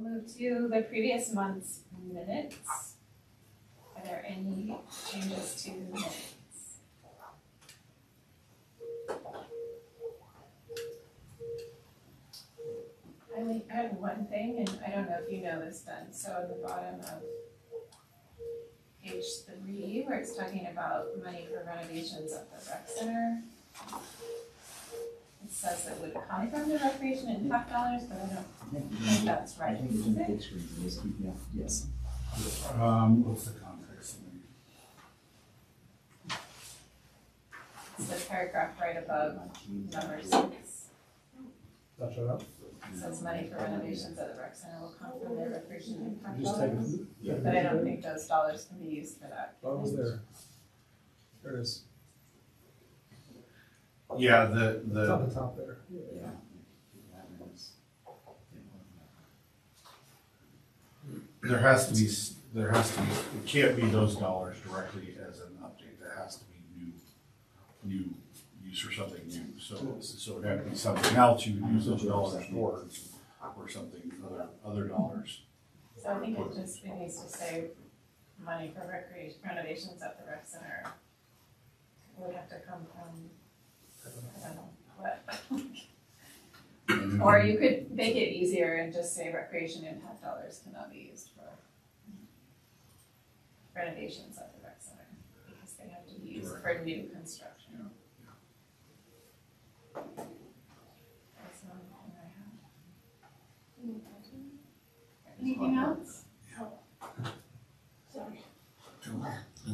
We'll move to the previous month's minutes. Are there any changes to the minutes? I only had one thing, and I don't know if you know this, Ben, so at the bottom of page three, where it's talking about money for renovations at the rec center. It says it would come from the recreation impact dollars, but I don't think that's I right, think it's is it? yes, yeah, yes. Um, what's the context? It's the paragraph right above number six. That shut up? It says money for renovations at the rec center will come from their recreation impact dollars. But I don't think those dollars can be used for that. Oh, it was there. There it is. Yeah, the, It's on the, the top there. Yeah. There has to be, s- there has to be, it can't be those dollars directly as an update, that has to be new, new use for something new. So, so it'd have to be something else you would use those dollars for, or something, other, other dollars. So I think it just, it needs to say money for recreation, renovations at the rec center. Would have to come from, I don't know, what. Or you could make it easier and just say recreation impact dollars cannot be used for renovations at the rec center, because they have to be used for new construction. That's the thing I have. Anything else? Oh, sorry.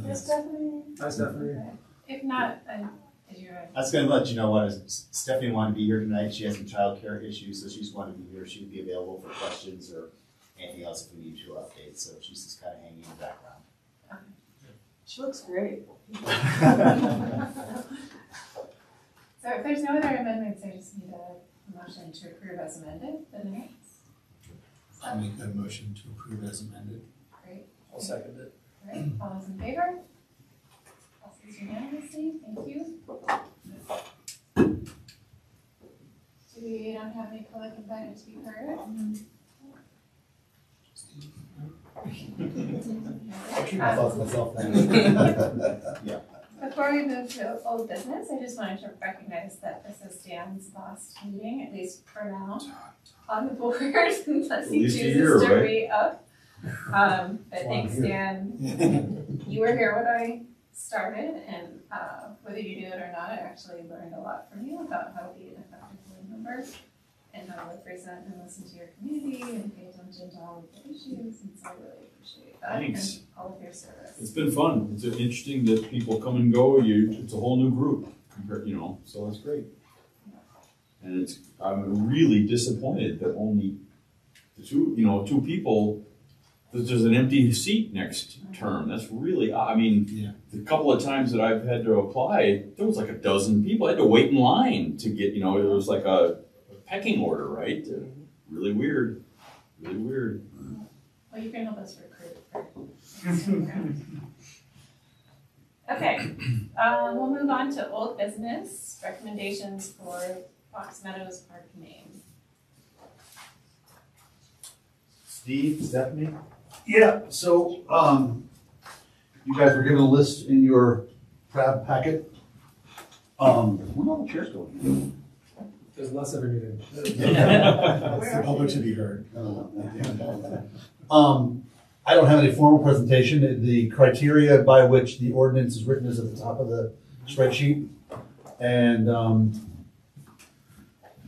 Yes, Stephanie. Hi, Stephanie. If not, then, is your, I was gonna let you know what, is Stephanie wanted to be here tonight, she has some childcare issues, so she's just wanted to be here, she'd be available for questions or anything else if we need to update, so she's just kinda hanging in the background. She looks great. so if there's no other amendments, I just need a motion to approve as amended, the minutes. I'll make that motion to approve as amended. Great, I'll second it. alright, all those in favor? Passes unanimously, thank you. Do we don't have any public invited to be heard? I'll keep my Um, thoughts to myself then. Before we move to old business, I just wanted to recognize that this is Dan's last meeting, at least for now, on the board, unless he least a chooses year, to right? re-up. Um, but That's why I'm thanks, here. Dan. You were here when I started, and, uh, whether you knew it or not, I actually learned a lot from you about how to be an effective board member and how to represent and listen to your community and pay attention to all of the issues, and so I really appreciate that Thanks. and all of your service. It's been fun. It's interesting that people come and go. You, it's a whole new group, compared, you know, so that's great. And it's, I'm really disappointed that only the two, you know, two people, there's an empty seat next term. That's really, I mean, Yeah. the couple of times that I've had to apply, there was like a dozen people. I had to wait in line to get, you know, it was like a a pecking order, right? Really weird, really weird. Well, you can help us recruit for next time around. Okay, um, we'll move on to old business, recommendations for Fox Meadows Park name. Steve, Stephanie? Yeah, so, um, you guys were given a list in your PRAB packet. Um, where all the chairs going? There's less every meeting. The public should be heard. Um, I don't have any formal presentation. The criteria by which the ordinance is written is at the top of the spreadsheet. And, um,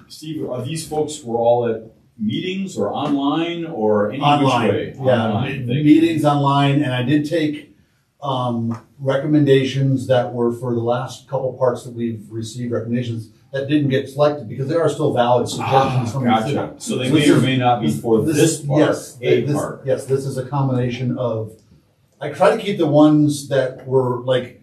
Steve, are these folks were all at meetings or online or any Online, which way? yeah, Online, thank meetings online, and I did take, um, recommendations that were for the last couple parts that we've received recommendations that didn't get selected, because there are still valid suggestions Ah, from the city. So they This may or may not be for this part, Yes, a this- part. Yes, this is a combination of, I try to keep the ones that were like,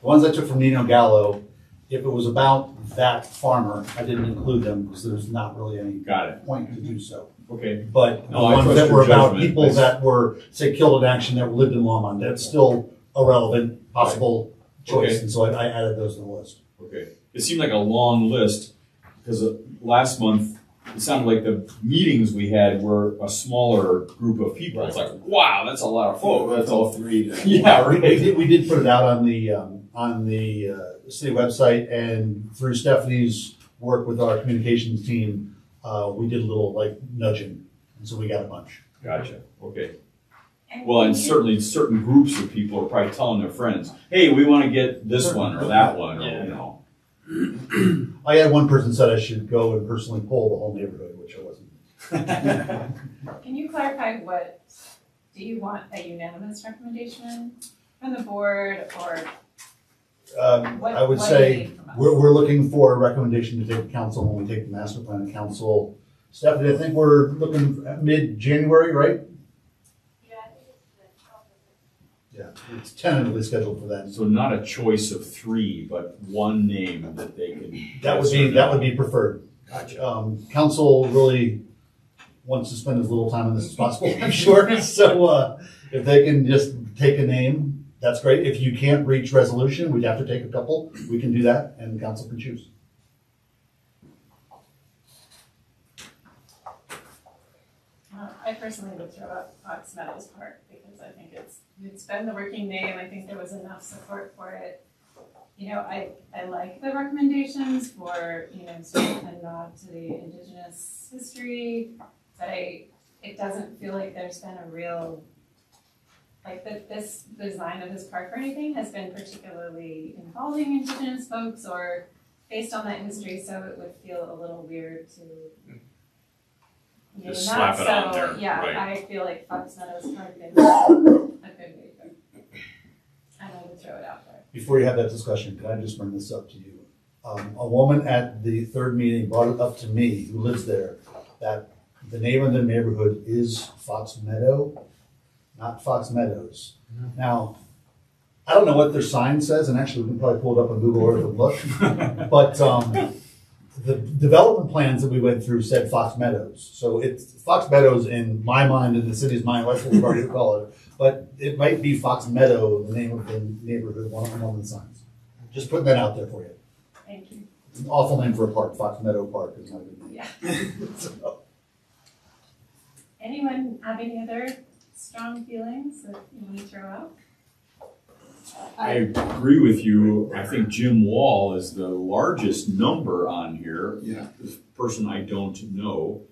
the ones I took from Nino Gallo, if it was about that farmer, I didn't include them, because there's not really any Got it. point to do so. Okay. But the No, I ones trust that your were about judgment. people that were, say, killed in action that lived in Longmont, that's still a relevant possible choice, Okay. and so I, I added those to the list. Okay. It seemed like a long list because uh, last month it sounded like the meetings we had were a smaller group of people. It's like, wow, that's a lot of folks. That's all three. Yeah, We right. did, we did put it out on the, um, on the, uh, city website and through Stephanie's work with our communications team, uh, we did a little like nudging, and so we got a bunch. Gotcha. Okay. Well, and certainly certain groups of people are probably telling their friends, "Hey, we want to get this one or that one," or you know. I had one person said I should go and personally poll the whole neighborhood, which I wasn't. Can you clarify what, do you want a unanimous recommendation from the board or Um, what? I would what do you say, need from us? we're, we're looking for a recommendation to take to council when we take the master plan to council. Stephanie, I think we're looking at mid-January, right? Yeah, it's tentatively scheduled for that. So not a choice of three, but one name that they can. That would be, that would be preferred. Gotcha. Um, council really wants to spend as little time on this as possible, I'm sure. So, uh, if they can just take a name, that's great. If you can't reach resolution, we'd have to take a couple. We can do that and council can choose. Uh, I personally would throw out Fox Meadows Park because I think it's, it's been the working name, I think there was enough support for it. You know, I, I like the recommendations for, you know, sort of a nod to the indigenous history, but I, it doesn't feel like there's been a real, like that this design of this park or anything has been particularly involving indigenous folks or based on that history, so it would feel a little weird to Just Maybe not slap it on so, there, Yeah, right. I feel like Fox Meadows Park is a good way to go. And I would throw it out there. Before you have that discussion, can I just bring this up to you? Um, a woman at the third meeting brought it up to me, who lives there, that the name of the neighborhood is Fox Meadow, not Fox Meadows. Now, I don't know what their sign says, and actually we can probably pull it up on Google Earth and look. But, um, the development plans that we went through said Fox Meadows. So it's Fox Meadows in my mind, in the city's mind, that's what we've already called it. But it might be Fox Meadow, the name of the neighborhood, one of one of the signs. Just putting that out there for you. Thank you. It's an awful name for a park, Fox Meadow Park is not a good name. Yeah. So, Anyone have any other strong feelings that you want to throw out? I agree with you. I think Jim Wall is the largest number on here. Yeah. This person I don't know.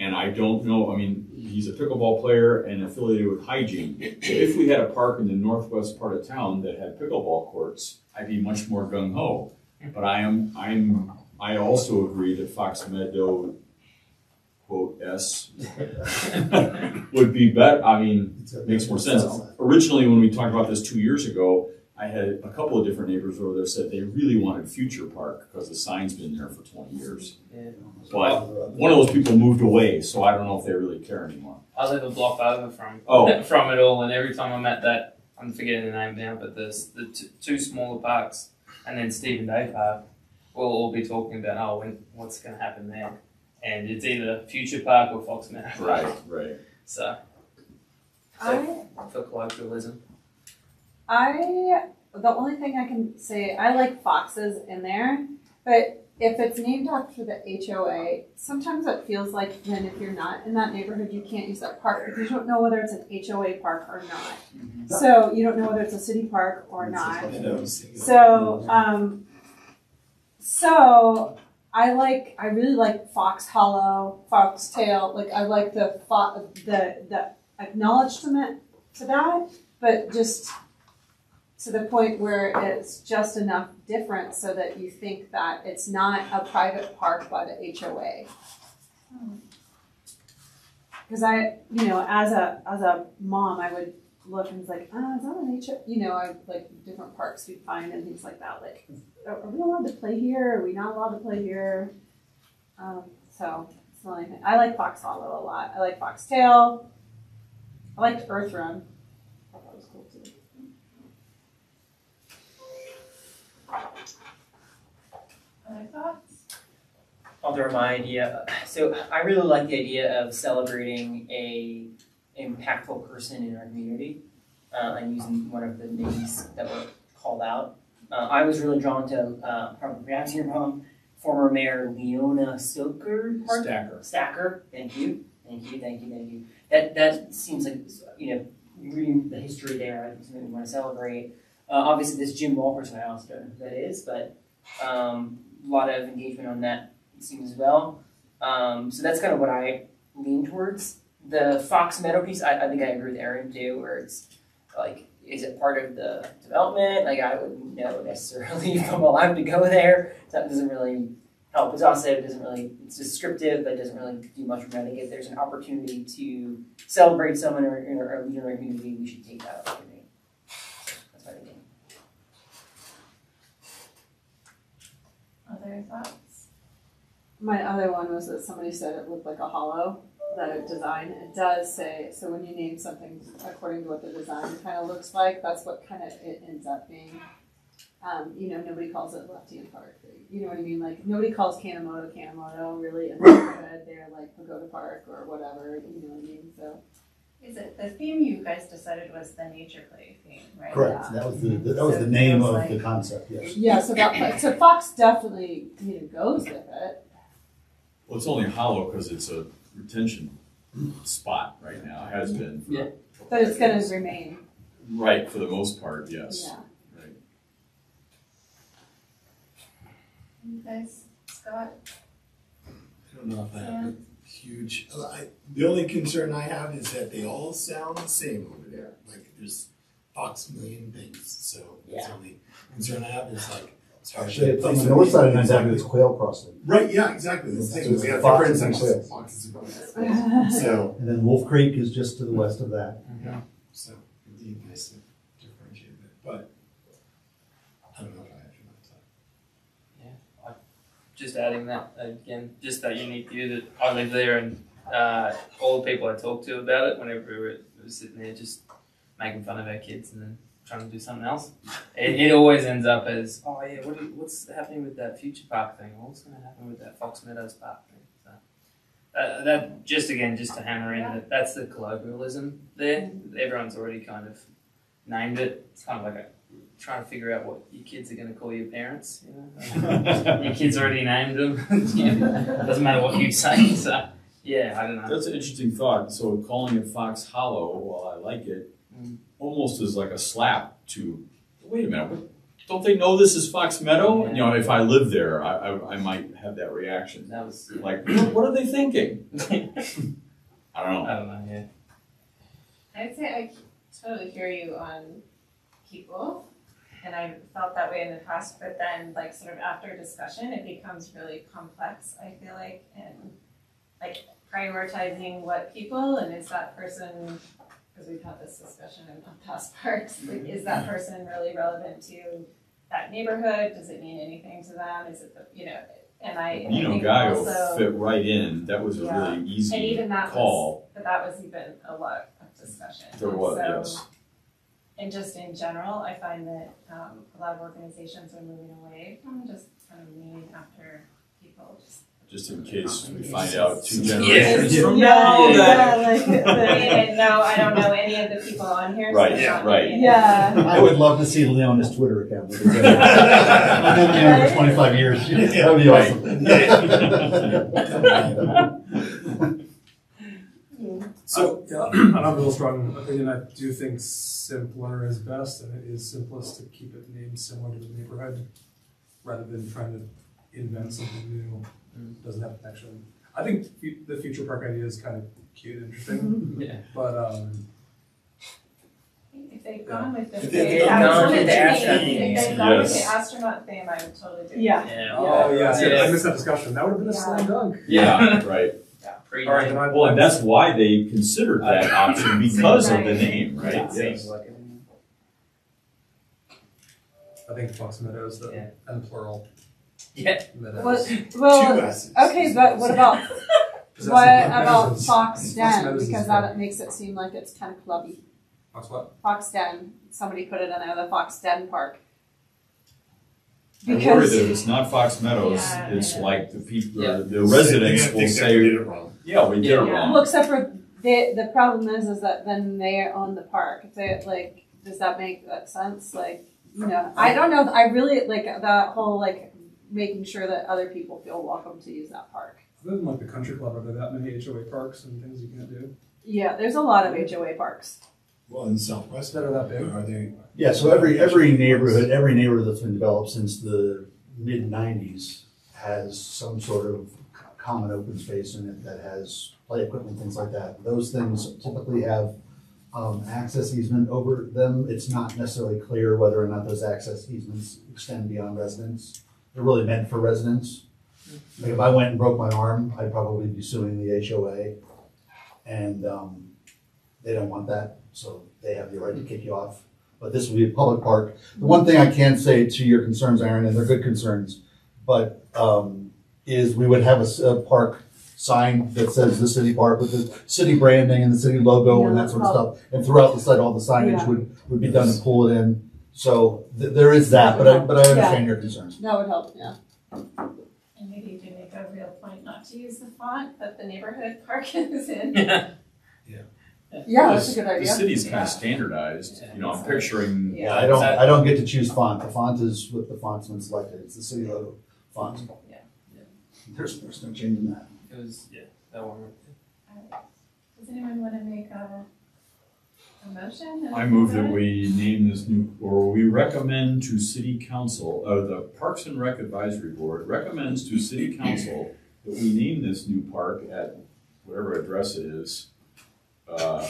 And I don't know, I mean, he's a pickleball player and affiliated with Hygiene. If we had a park in the northwest part of town that had pickleball courts, I'd be much more gung ho. But I am, I'm, I also agree that Fox Meadow, quote, S, would be better. I mean, makes more sense. Originally, when we talked about this two years ago, I had a couple of different neighbors over there said they really wanted Future Park because the sign's been there for twenty years. But one of those people moved away, so I don't know if they really care anymore. I live a block over from Oh. from it all, and every time I'm at that, I'm forgetting the name now, but there's the t- two smaller parks, and then Stephen Day Park. We'll all be talking about oh, when, what's going to happen there, and it's either Future Park or Fox Meadow Park. right. So I, for colloquialism, I, the only thing I can say, I like foxes in there, but if it's named after the HOA, sometimes it feels like then if you're not in that neighborhood, you can't use that park because you don't know whether it's an HOA park or not. So you don't know whether it's a city park or not. So, um, so I like, I really like Fox Hollow, Foxtail. Like I like the fo- the the acknowledgement to that, but just to the point where it's just enough different so that you think that it's not a private park by the HOA. Because hmm. I, you know, as a as a mom, I would look and it's like, oh, is that an HOA? You know, I like different parks we'd find and things like that. Like, are, are we allowed to play here? Are we not allowed to play here? Um, so it's the only thing. I like Fox Hollow a lot. I like Foxtail. I liked Earth Run. I thought that was cool too. Other thoughts? I'll throw my idea. So I really like the idea of celebrating a impactful person in our community uh, and using one of the names that were called out. Uh, I was really drawn to, uh, probably pronouncing it wrong, former mayor Leona Stoker Park. Stacker. Stacker, thank you, thank you, thank you, thank you. That that seems like you know reading the history there. I think something we want to celebrate. Uh, obviously, this Jim Wall person, I also don't know who that is, but um, a lot of engagement on that it seems as well. Um, so that's kind of what I lean towards. The Fox Meadow piece, I, I think I agree with Aaron too, where it's like, is it part of the development? Like, I wouldn't know necessarily if I'm allowed to go there. That doesn't really help. It's also it doesn't really it's descriptive, but it doesn't really do much for me. If there's an opportunity to celebrate someone or, in our community, we should take that opportunity. Other thoughts? My other one was that somebody said it looked like a hollow, the design. It does say, so when you name something according to what the design kind of looks like, that's what kind of it ends up being. Um, you know, nobody calls it Left Hand Park. You know what I mean? Like, nobody calls Kanemoto Kanemoto really in the neighborhood. They're like Pagoda Park or whatever, you know what I mean? So, Is it, the theme you guys decided was the nature play theme, right? Correct, that was the, that was the name of the concept, yes. yeah, so that, so Fox definitely, you know, goes with it. Well, it's only hollow because it's a retention spot right now, has been. for- Yeah. But it's gonna remain, Right, for the most part, yes. yeah. Right. You guys, Scott? I don't know if I have a huge, I, the only concern I have is that they all sound the same over there. Like there's Fox million things, so that's the only concern I have is like. It's hard to Actually, it's on the north side of everything. Nantucket, it's Quail Crossing. Right, yeah, exactly. That's the So thing. it's We have Fox different and sections. Quail. Foxes and Quails. So, And then Wolf Creek is just to the west of that. yeah, so it'd be nice to differentiate it, but I don't know if I have too much time. just adding that again, just that unique view that I live there and uh, all the people I talk to about it, whenever we were, we were sitting there just making fun of our kids and then trying to do something else, it, it always ends up as, oh yeah, what you, what's happening with that future park thing? What's going to happen with that Fox Meadows park thing? So, uh, that just again, just to hammer in that that's the colloquialism there. Everyone's already kind of named it. It's kind of like a trying to figure out what your kids are going to call your parents. You know, your kids already named them. Doesn't matter what you say. So yeah, I don't know. That's an interesting thought. So calling it Fox Hollow, while I like it, Mm. Almost as like a slap to. Wait a minute, what, don't they know this is Fox Meadow? You know, if I lived there, I, I, I might have that reaction. That was Like, what, what are they thinking? I I don't know. I don't know. Yeah. I'd say I totally hear you on people, and I felt that way in the past, but then like sort of after discussion, it becomes really complex, I feel like, and like prioritizing what people and is that person, because we've had this discussion in past parks, like is that person really relevant to that neighborhood? Does it mean anything to them? Is it the, you know, and I, and I Nino think Gallo also, fit right in. That was a Yeah. really and easy even that was, call. but that was even a lot of discussion. There was, So- yes. and just in general, I find that um, a lot of organizations are moving away from just kind of naming after people. Just Just in case we find out two Yeah. generations from Yeah, now yeah, that. like, and no, I don't know any of the people on here. Right, so I'm yeah, right. Yeah. I would love to see Leona's Twitter account. I've been there for twenty-five years. That would be awesome. So, yeah, I don't have a real strong opinion. I do think simpler is best, and it is simplest to keep it named similar to the neighborhood rather than trying to invent something new. Mm. Doesn't have a connection. I think the future park idea is kind of cute and interesting, Yeah. but um, If they've gone with the If they've gone astronaut with the theme, astronaut if they've gone with the astronaut theme, I would totally do. Yeah. Yeah. oh yeah, see, Yeah. I missed that discussion. That would have been a Yeah. slam dunk. Yeah, right. Pre- All right, then I, Well, and that's why they considered that option because of the name, right? Seems Yes. like. I think Fox Meadows, the, Yeah. and plural Yeah. meadows. Uh, well, Two okay, but what about, 'Cause that's what about Fox Fox Den? Because that makes it seem like it's kind of clubby. Fox what? Fox Den, somebody put it in there, the Fox Den Park. I worry Because, that if it's not Fox Meadows, Yeah, it's I know. like the people, Yeah. the residents They're will think that we say, did it wrong. yeah, we did it Yeah. wrong. well, except for, the, the problem is, is that then they own the park. If they, like, does that make that sense? Like, you know, I don't know, I really, like, that whole, like, making sure that other people feel welcome to use that park. Other than like the country club, are there that many HOA parks and things you can't do? Yeah, there's a lot of HOA parks. Well, in Southwest, That are that big? are they? Yeah, so every, every neighborhood, every neighborhood that's been developed since the mid nineties has some sort of common open space in it that has play equipment, things like that. Those things typically have, um, access easement over them. It's not necessarily clear whether or not those access easements extend beyond residents. They're really meant for residents. Like if I went and broke my arm, I'd probably be suing the HOA. And, um, they don't want that, so they have the right to kick you off but this will be a public park. The one thing I can say to your concerns, Aaron, and they're good concerns, but, um, is we would have a park sign that says the city park with the city branding and the city logo and that sort of stuff. And throughout the site, all the signage Yeah. would, would be done to pull it in. So th- there is that, but I, but I understand your concerns. That would help, yeah. And maybe you could make a real point not to use the font that the neighborhood park is in. Yeah, that's a good idea. The idea. city's kind Yeah. of standardized, you know, I'm picturing. Yeah. I don't, I don't get to choose font. The font is what the font's been selected. It's the city logo font. Yeah. There's, there's no changing that. It was yeah that one. Does anyone wanna make a, a? I move that we name this new, or we recommend to city council, uh, the Parks and Rec Advisory Board recommends to city council that we name this new park at whatever address it is, uh,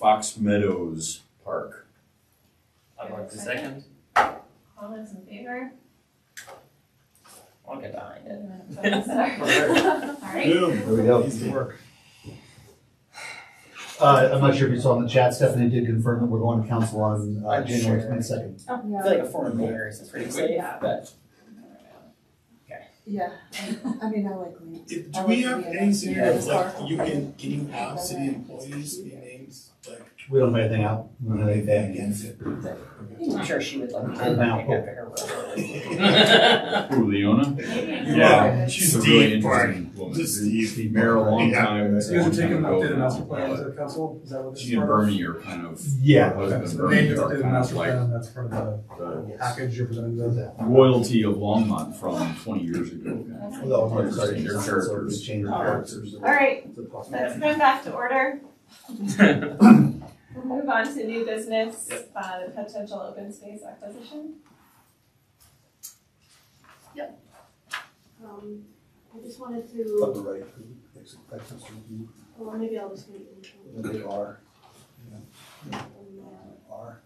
Fox Meadows Park. I'd like to second. All those in favor? I'll get behind it. Anyone opposed? All right. Boom. There we go. Easy work. Uh, I'm not sure if you saw in the chat, Stephanie did confirm that we're going to council on, uh, I'm January sure. twenty-second. I feel like a former mayor is pretty quick, yeah. but Yeah, I mean, I like Lane. If- I Do we like have any scenarios, yeah. like, you can, can you have city employees be named, like, We don't have anything out. We don't have anything. against it? I'm sure she would like to Hold down. pick after her role. Who, Leona? Maybe Yeah, she's a Steve really Park. interesting woman. Just Steve. Steve Mayor, a long Yeah. time. So you guys are taking an long time updated master plan to the council? Is that what this is She and part of? Bernie are kind of, Yeah. her Okay, husband so and the Bernie name are updated kind of master like plan, that's part of the the package you're presenting to them. royalty of Longmont from twenty years ago. Well, no, it's already- Their it's characters. changed Oh. characters. All right, let's go back to order. We'll move on to new business, uh, the potential open space acquisition. Um, I just wanted Up to, the right. Access to you. well, maybe I'll just wait until. They are. Are.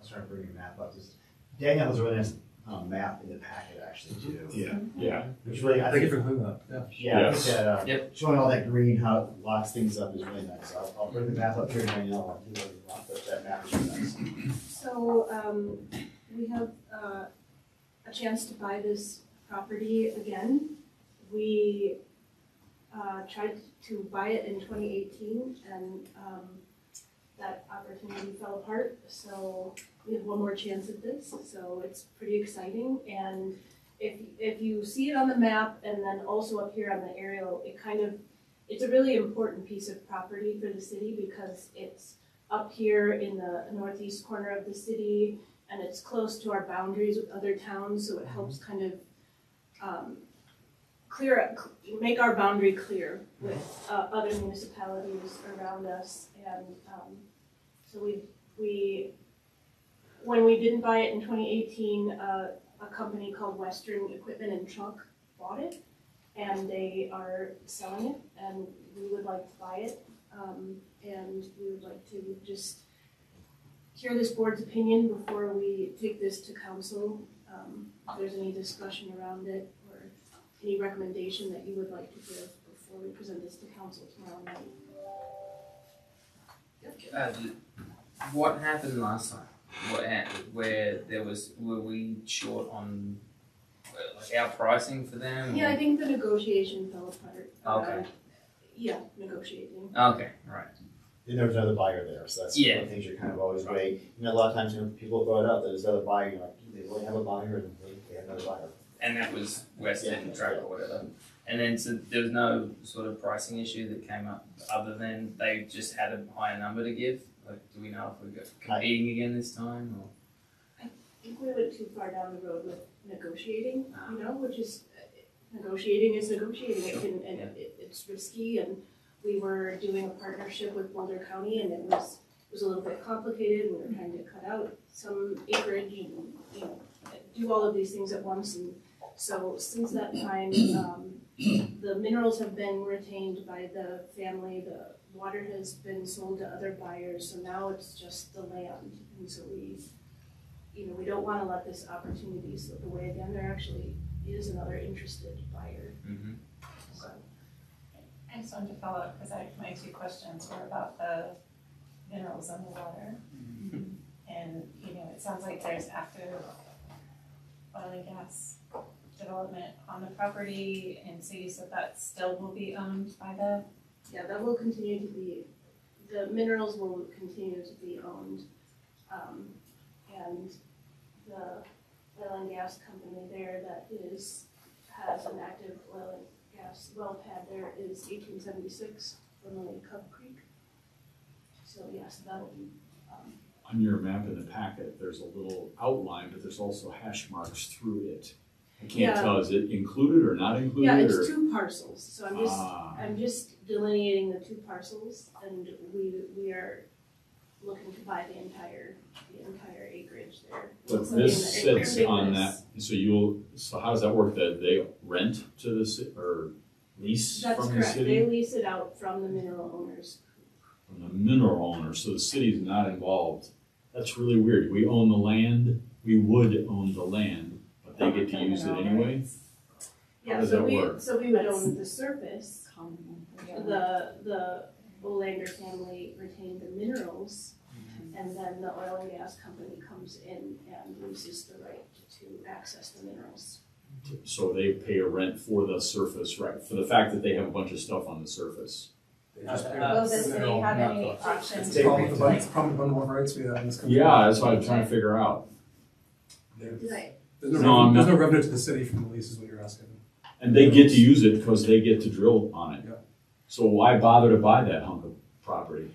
I'll try to bring your map up. Just- Danielle has a really nice, um, map in the packet actually too. Yeah. Yeah. Which really, I Thank you think, for including that, yeah. yeah, I think that, uh, Yep. showing all that green, how it locks things up is really nice. I'll, I'll bring the map up here, Danielle, I'll do what you want, that map is really nice. So, um, we have, uh, a chance to buy this property again. We, uh, tried to buy it in twenty eighteen and, um, that opportunity fell apart. So we have one more chance at this, so it's pretty exciting. And if, if you see it on the map and then also up here on the aerial, it kind of, it's a really important piece of property for the city because it's up here in the northeast corner of the city, and it's close to our boundaries with other towns, so it helps kind of um, clear, make our boundary clear with uh, other municipalities around us, and um, so we we when we didn't buy it in 2018, uh, a company called Western Equipment and Truck bought it, and they are selling it, and we would like to buy it. Um, and we would like to just hear this board's opinion before we take this to council. Um, if there's any discussion around it or any recommendation that you would like to give before we present this to council tomorrow night. Uh, what happened last time? What, ha- where there was were we short on uh, like our pricing for them? Yeah, I think the negotiation fell apart. Okay. around- Yeah, negotiating. Okay, right. And there was another buyer there, so that's one Yeah. of the things you're kind of always weighing. You know, a lot of times when people throw it out, there's another buyer, you're like, do they really have a buyer? And they, they have another buyer. And that was Western Yeah. Truck or whatever. And then so there was no sort of pricing issue that came up other than they just had a higher number to give. Like, do we know if we're go- competing again this time or? think we went too far down the road with negotiating, you know, which is, uh, negotiating is negotiating, it can, and it, it's risky, and we were doing a partnership with Boulder County, and it was, it was a little bit complicated, we were trying to cut out some acreage and, you know, do all of these things at once, and so since that time, um, the minerals have been retained by the family, the water has been sold to other buyers, so now it's just the land, and so we, you know, we don't wanna let this opportunity slip away again, there actually is another interested buyer, Mm-hmm. so. I just wanted to follow up, because my two questions were about the minerals in the water. And, you know, it sounds like there's active oil and gas development on the property, and so you said that still will be owned by the, Yeah, that will continue to be, the minerals will continue to be owned. Um, and the oil and gas company there that is, has an active oil and gas well pad there is eighteen seventy-six from formerly Cub Creek. So yes, that'll be, um, On your map in the packet, there's a little outline, but there's also hash marks through it. I can't Yeah. tell, is it included or not yeah, included, or? it's two parcels, so I'm just, Ah, I'm just delineating the two parcels and we, we are looking to buy the entire, the entire acreage there. But this that- sits on that, so you'll, so how does that work, that they rent to the city, or lease That's from the correct, they city? lease it out from the mineral owners. From the mineral owner, so the city's not involved. That's really weird, we own the land, we would own the land, but they get to use it anyway? rights. How Yeah, does so that we, work? so we would own the surface, the, the Olander family retained the minerals. Mm-hmm. And then the oil and gas company comes in and loses the right to access the minerals. So they pay a rent for the surface, right, for the fact that they have a bunch of stuff on the surface. They just uh, Will us the the city have any options. option It's to the problem with the bundle, problem with bundle of rights we have in this country. Yeah, that's what I'm trying to figure out. There's Did there's no, No, I'm revenue, there's no revenue to the city from the lease is what you're asking. And they get to use it because they get to drill on it. Yeah. So why bother to buy that hunk of property?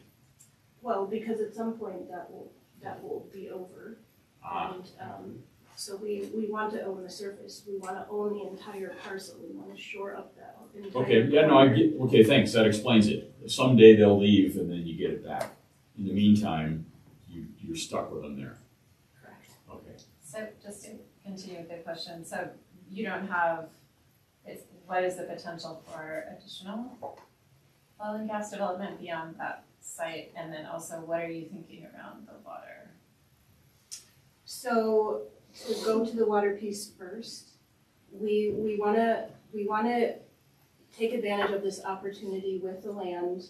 well, because at some point that will, that will be over. Ah, And, um, so we, we want to own the surface, we wanna own the entire parcel, we wanna shore up that entire. okay, yeah, no, I corner. get, okay, thanks, that explains it. Someday they'll leave and then you get it back. In the meantime, you, you're stuck with them there. Correct. Okay. so just to continue with the question, so you don't have, is, what is the potential for additional oil and gas development beyond that site? And then also, what are you thinking around the water? So to go to the water piece first, we, we wanna, we wanna take advantage of this opportunity with the land.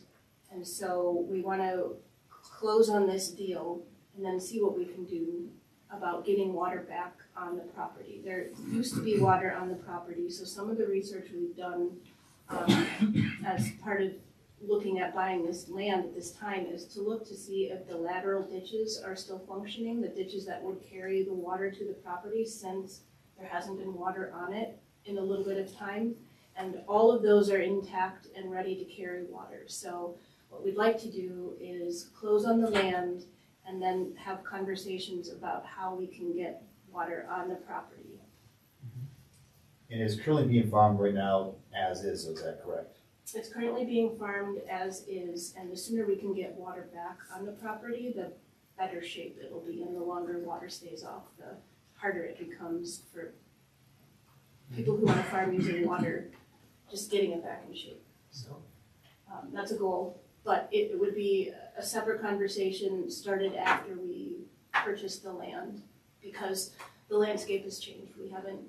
And so we wanna close on this deal and then see what we can do about getting water back on the property. There used to be water on the property, so some of the research we've done um, as part of looking at buying this land at this time is to look to see if the lateral ditches are still functioning, the ditches that would carry the water to the property since there hasn't been water on it in a little bit of time. And all of those are intact and ready to carry water. So what we'd like to do is close on the land and then have conversations about how we can get water on the property. Mm-hmm. And it's currently being farmed right now as is, is that correct? It's currently being farmed as is, and the sooner we can get water back on the property, the better shape it'll be, and the longer water stays off, the harder it becomes for people who wanna farm using water, just getting it back in shape, so. Um, that's a goal, but it, it would be a separate conversation started after we purchased the land, because the landscape has changed, we haven't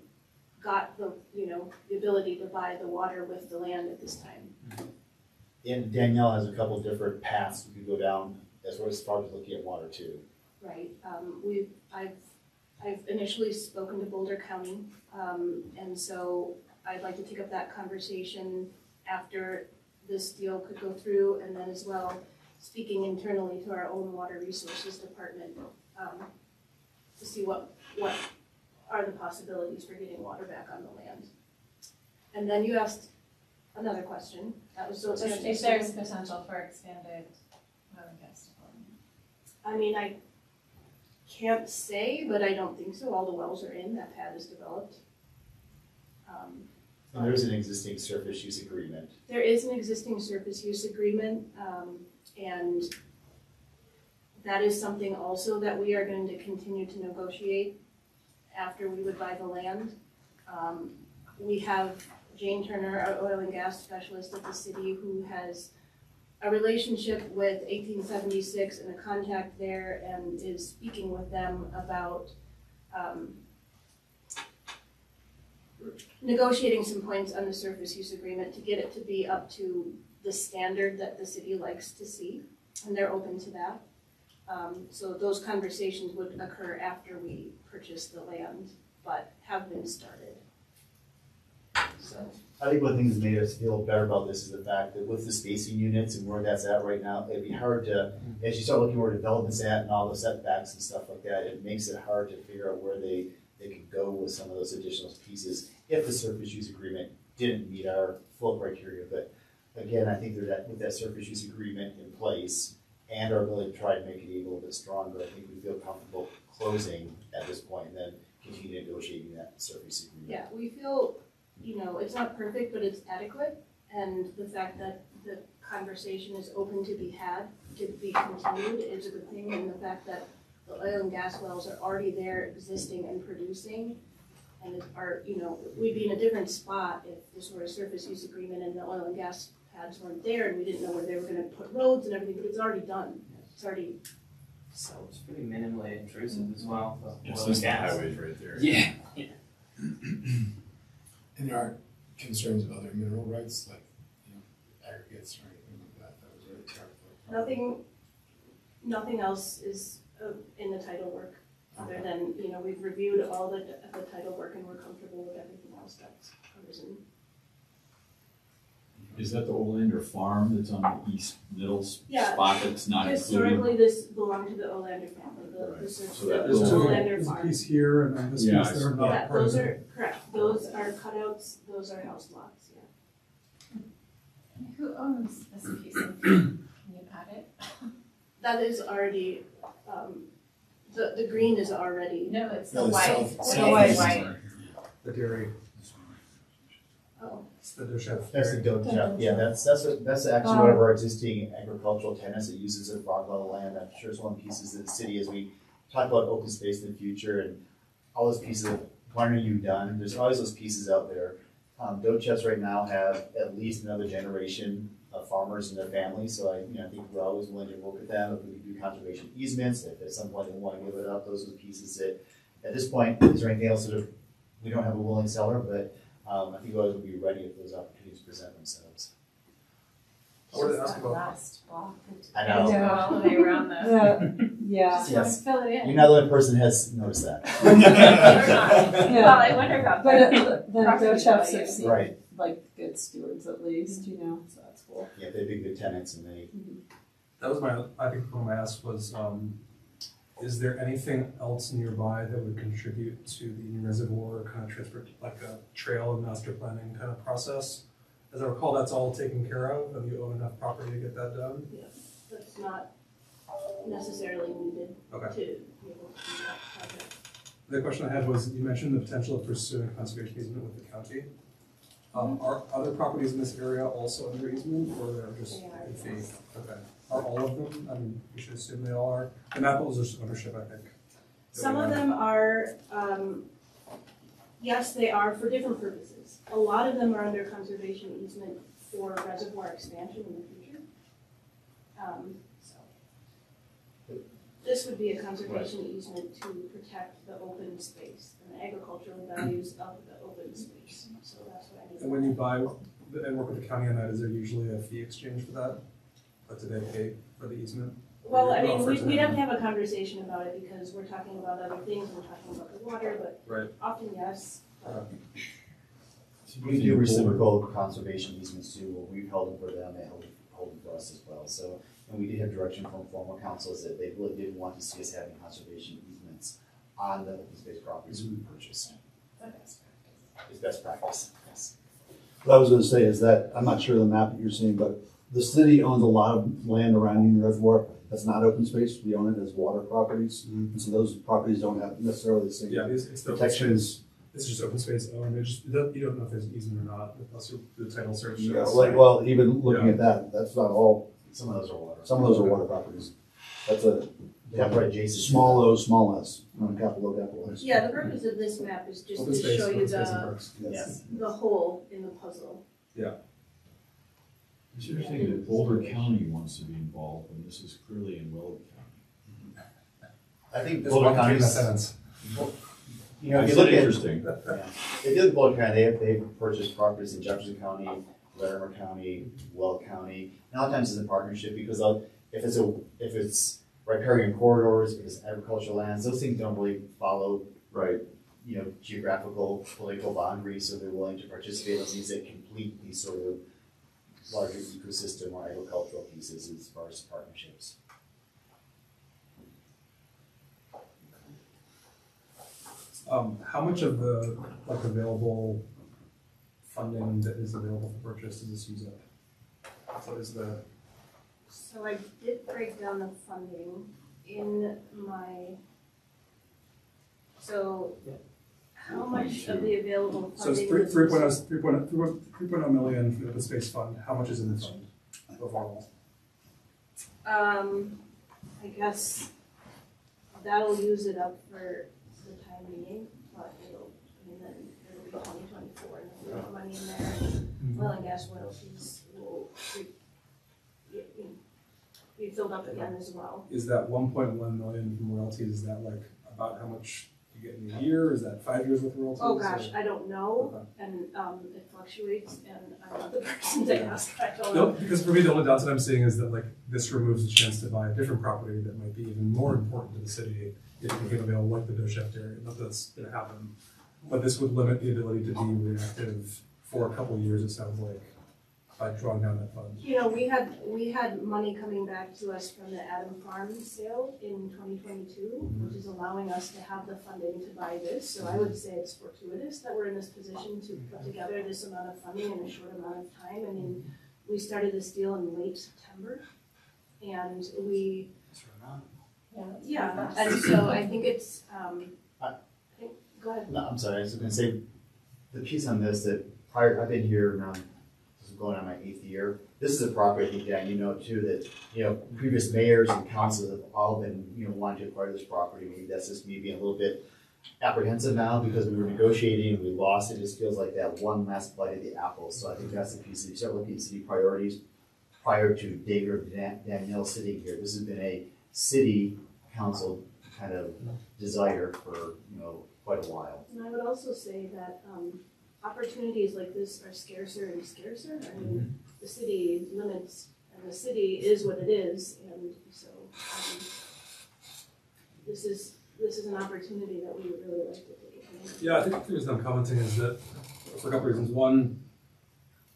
got the, you know, the ability to buy the water with the land at this time. And Danielle has a couple different paths we could go down as far as far as looking at water too. Right, um, we've, I've, I've initially spoken to Boulder County, um, and so I'd like to take up that conversation after this deal could go through, and then as well, speaking internally to our own water resources department, um, to see what, what are the possibilities for getting water back on the land. And then you asked another question, that was so. Just if there's potential for expanded oil and gas development. I mean, I can't say, but I don't think so. All the wells are in, that pad is developed. Um, And there's an existing surface use agreement. There is an existing surface use agreement, um, and that is something also that we are going to continue to negotiate after we would buy the land. Um, we have Jane Turner, our oil and gas specialist at the city, who has a relationship with eighteen seventy-six and a contact there and is speaking with them about, um, negotiating some points on the surface use agreement to get it to be up to the standard that the city likes to see, and they're open to that. Um, so those conversations would occur after we purchase the land, but have been started. So, I think one of the things that made us feel better about this is the fact that with the spacing units and where that's at right now, it'd be hard to, as you start looking where development's at and all the setbacks and stuff like that, it makes it hard to figure out where they, they could go with some of those additional pieces if the surface use agreement didn't meet our full criteria. But again, I think that with that surface use agreement in place and our ability to try to make it even a little bit stronger, I think we feel comfortable closing at this point and then continue negotiating that surface agreement. yeah, we feel, you know, it's not perfect, but it's adequate, and the fact that the conversation is open to be had, to be continued, is a good thing, and the fact that the oil and gas wells are already there, existing and producing, and are, you know, we'd be in a different spot if this were a surface use agreement and the oil and gas pads weren't there, and we didn't know where they were gonna put roads and everything, but it's already done, it's already, So it's pretty minimally intrusive as well for Yeah, oil since and the gas. highway's right there. Yeah. And there aren't concerns of other mineral rights, like, you know, aggregates or anything like that, that was really terrible. nothing, nothing else is uh, in the title work, other than, you know, we've reviewed all the, the title work and we're comfortable with everything else that's arisen. Is that the Olander farm that's on the east middle s- Yeah. spot that's not included? Historically, this belonged to the Olander family, the, the, Right. sur- So that the There's two, Olander there's a farm. piece here and then this Yeah, piece I there, see. not Yeah, part of those it. are, correct, those are cutouts, those are house lots, yeah. Who owns this piece of, can you add it? That is already, um, the, the green is already, No, it's No, the the white, south- what south is is- white? The dairy, oh, it's the dish chef. That's the dope shop, yeah, that's, that's, what- that's actually Oh. one of our existing agricultural tenants that uses it for level land, I'm sure it's one of the pieces of the city as we talk about open space in the future and all those pieces of, when are you done, there's always those pieces out there. Um, dope chefs right now have at least another generation of farmers and their families. so I, you know, I think we're always willing to work with them, if we can do conservation easements, if at some point they wanna give it up, those are the pieces that, at this point, is there anything else that, are- we don't have a willing seller, but, um, I think we always will be ready if those opportunities present themselves. I wanted to ask about- last block. I know. Go all the way around the, The, yeah, just Yes. fill it in. You're not the only person that has noticed that. You're. Well, yeah. I wonder about But that. it, the Property Dutch chefs value. have seemed Right, like good stewards at least, you know, so that's yeah, they've been good tenants and they, That was my, I think one I asked was, um, is there anything else nearby that would contribute to the Union Reservoir kind of transport, like a trail and master planning kind of process? As I recall, that's all taken care of, and you own enough property to get that done? Yeah, that's not necessarily needed Okay. to be able to do that project. The question I had was, you mentioned the potential of pursuing conservation easement with the county. Um, are other properties in this area also under easement, or they're just They are, in fee? Okay, are all of them? I mean, we should assume they all are. The Apples is ownership, I think. Some of them are, um, yes, they are for different purposes. A lot of them are under conservation easement for reservoir expansion in the future. Um, so. This would be a conservation easement to protect the open space and the agricultural values of the open so that's what I mean. And when you buy and work with the county on that, is there usually a fee exchange for that? What do they pay for the easement? Well, I mean, we, we'd example. have to have a conversation about it because we're talking about other things, we're talking about the water, but Right. often yes. but- we do reciprocal conservation easements too, where we've held them for them, they held, hold them for us as well, so. And we did have direction from former councils that they really didn't want to see us having conservation easements on the open space properties we purchased. The best practice. It's best practice, yes. What I was gonna say is that, I'm not sure of the map that you're seeing, but the city owns a lot of land around Union Reservoir that's not open space. We own it as water properties. Mm-hmm. And so those properties don't have necessarily the same Yeah, it's, it's the open space. protections. It's just open space oh, owned. Just, you don't know if there's an easement or not unless you do the title search. Yeah, It's like, well, even looking Yeah. at that, that's not all, Some of those are water. some of those are water properties. That's a Capital adjacent. small O, small s, not capital O, capital S. Yeah, the purpose of this map is just Open to space, show you open space and the, parks. Yes. the hole in the puzzle. Yeah. It's interesting that Boulder County wants to be involved, and this is clearly in Weld County. I think It's Boulder one between that County's, sentence. you know, if you It's look at, interesting. yeah, if you look at Boulder County, they have, they've purchased properties in Jefferson County, Larimer County, Weld County. And a lot of times it's in partnership because of, if it's a, if it's riparian corridors, if it's agricultural lands, those things don't really follow, Right. you know, geographical, political boundaries, so they're willing to participate in these that complete these sort of larger ecosystem or agricultural pieces as far as partnerships. Um, how much of the, like, available funding that is available for purchase does this use up? So is the, So I did break down the funding in my, so how much of the available so it's funding three, was three point oh, three point oh, three point, three point oh million for the open space fund, how much is in the fund overall? Um, I guess that'll use it up for the time being, but it'll, I mean, then it'll be twenty twenty-four and then we'll put money in there. and Oil and gas royalties will be, be- be filled up again as well. Is that one point one million from royalties, is that like about how much you get in a year, is that five years worth of royalties? Oh gosh, or- I don't know, Okay. and, um, it fluctuates and I'm not the person to ask, I don't No, know. because for me, the only downside I'm seeing is that like this removes the chance to buy a different property that might be even more important to the city if it became available, like the Dochette area. Not that that's gonna happen, but this would limit the ability to be reactive for a couple of years. It sounds like by drawing down that fund. You know, we had, we had money coming back to us from the Adam Farm sale in twenty twenty-two, which is allowing us to have the funding to buy this. So I would say it's fortuitous that we're in this position to put together this amount of funding in a short amount of time. I mean, we started this deal in late September, and we, Yeah. yeah, and so I think it's, um, I think, go ahead. No, I'm sorry, I was gonna say, the piece on this that prior, I've been here now, going on my eighth year. This is a property, I think, Dan, you know too, that, you know, previous mayors and councils have all been, you know, wanting to acquire this property. Maybe that's just me being a little bit apprehensive now because we were negotiating, and we lost, it just feels like that one last bite of the apple. So I think that's the piece, if you start looking at city priorities, prior to Dan- Danielle sitting here, this has been a city council kind of desire for, you know, quite a while. And I would also say that, um, opportunities like this are scarcer and scarcer. I mean, the city limits, and the city is what it is, and so, um, this is, this is an opportunity that we would really like to take advantage. Yeah, I think the reason I'm commenting is that for a couple reasons. One,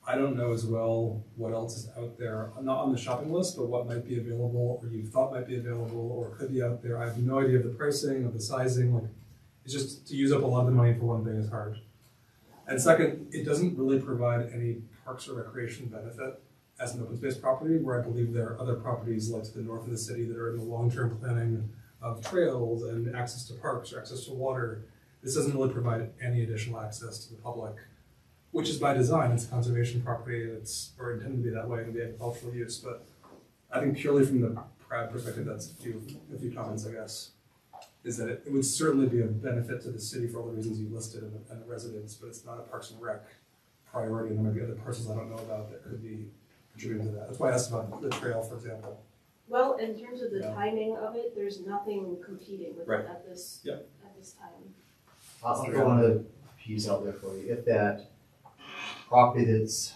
I don't know as well what else is out there, not on the shopping list, but what might be available or you thought might be available or could be out there. I have no idea of the pricing, of the sizing, like, it's just to use up a lot of the money for one thing is hard. And second, it doesn't really provide any parks or recreation benefit as an open space property, where I believe there are other properties like to the north of the city that are in the long-term planning of trails and access to parks or access to water. This doesn't really provide any additional access to the public, which is by design. It's a conservation property. It's or intended to be that way and be agricultural use. But I think purely from the PRAB perspective, that's a few a few comments, I guess. Is that it, it would certainly be a benefit to the city for all the reasons you listed and the, and the residents, but it's not a Parks and Rec priority, and there might be other parcels I don't know about that could be contributing to that. That's why I asked about the trail, for example. Well, in terms of the Yeah. timing of it, there's nothing competing with Right. it at this, Yeah. at this time. I'll throw another piece out there for you. If that property that's,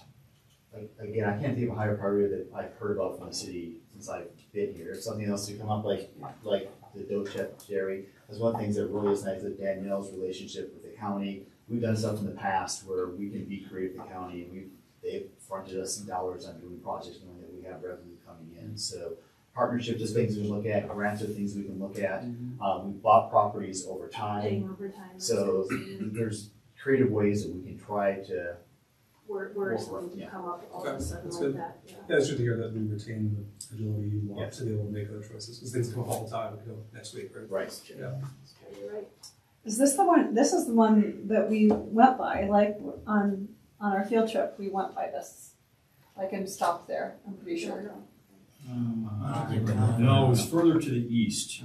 like, again, I can't think of a higher priority that I've heard about from the city since I've been here. If something else to come up like, like the Dochet Dairy, that's one of the things that really is nice with Danielle's relationship with the county. We've done stuff in the past where we can be creative with the county and we've, they've fronted us some dollars on doing projects knowing that we have revenue coming in. So partnerships is things we can look at, grants are things we can look at. Um, we've bought properties over time. Paying overtime. and So there's creative ways that we can try to were, were Well, something to yeah. come up all of Okay, a sudden that's like good. that, yeah. Yeah, it's good to hear that we retain the agility you Yeah. want to be able to make other choices, because things come up all the time, you know, next week, right? Right. Yeah. You're right. Is this the one, this is the one that we went by, like, on, on our field trip, we went by this. Like, and stopped there, I'm pretty sure. No, it was further to the east,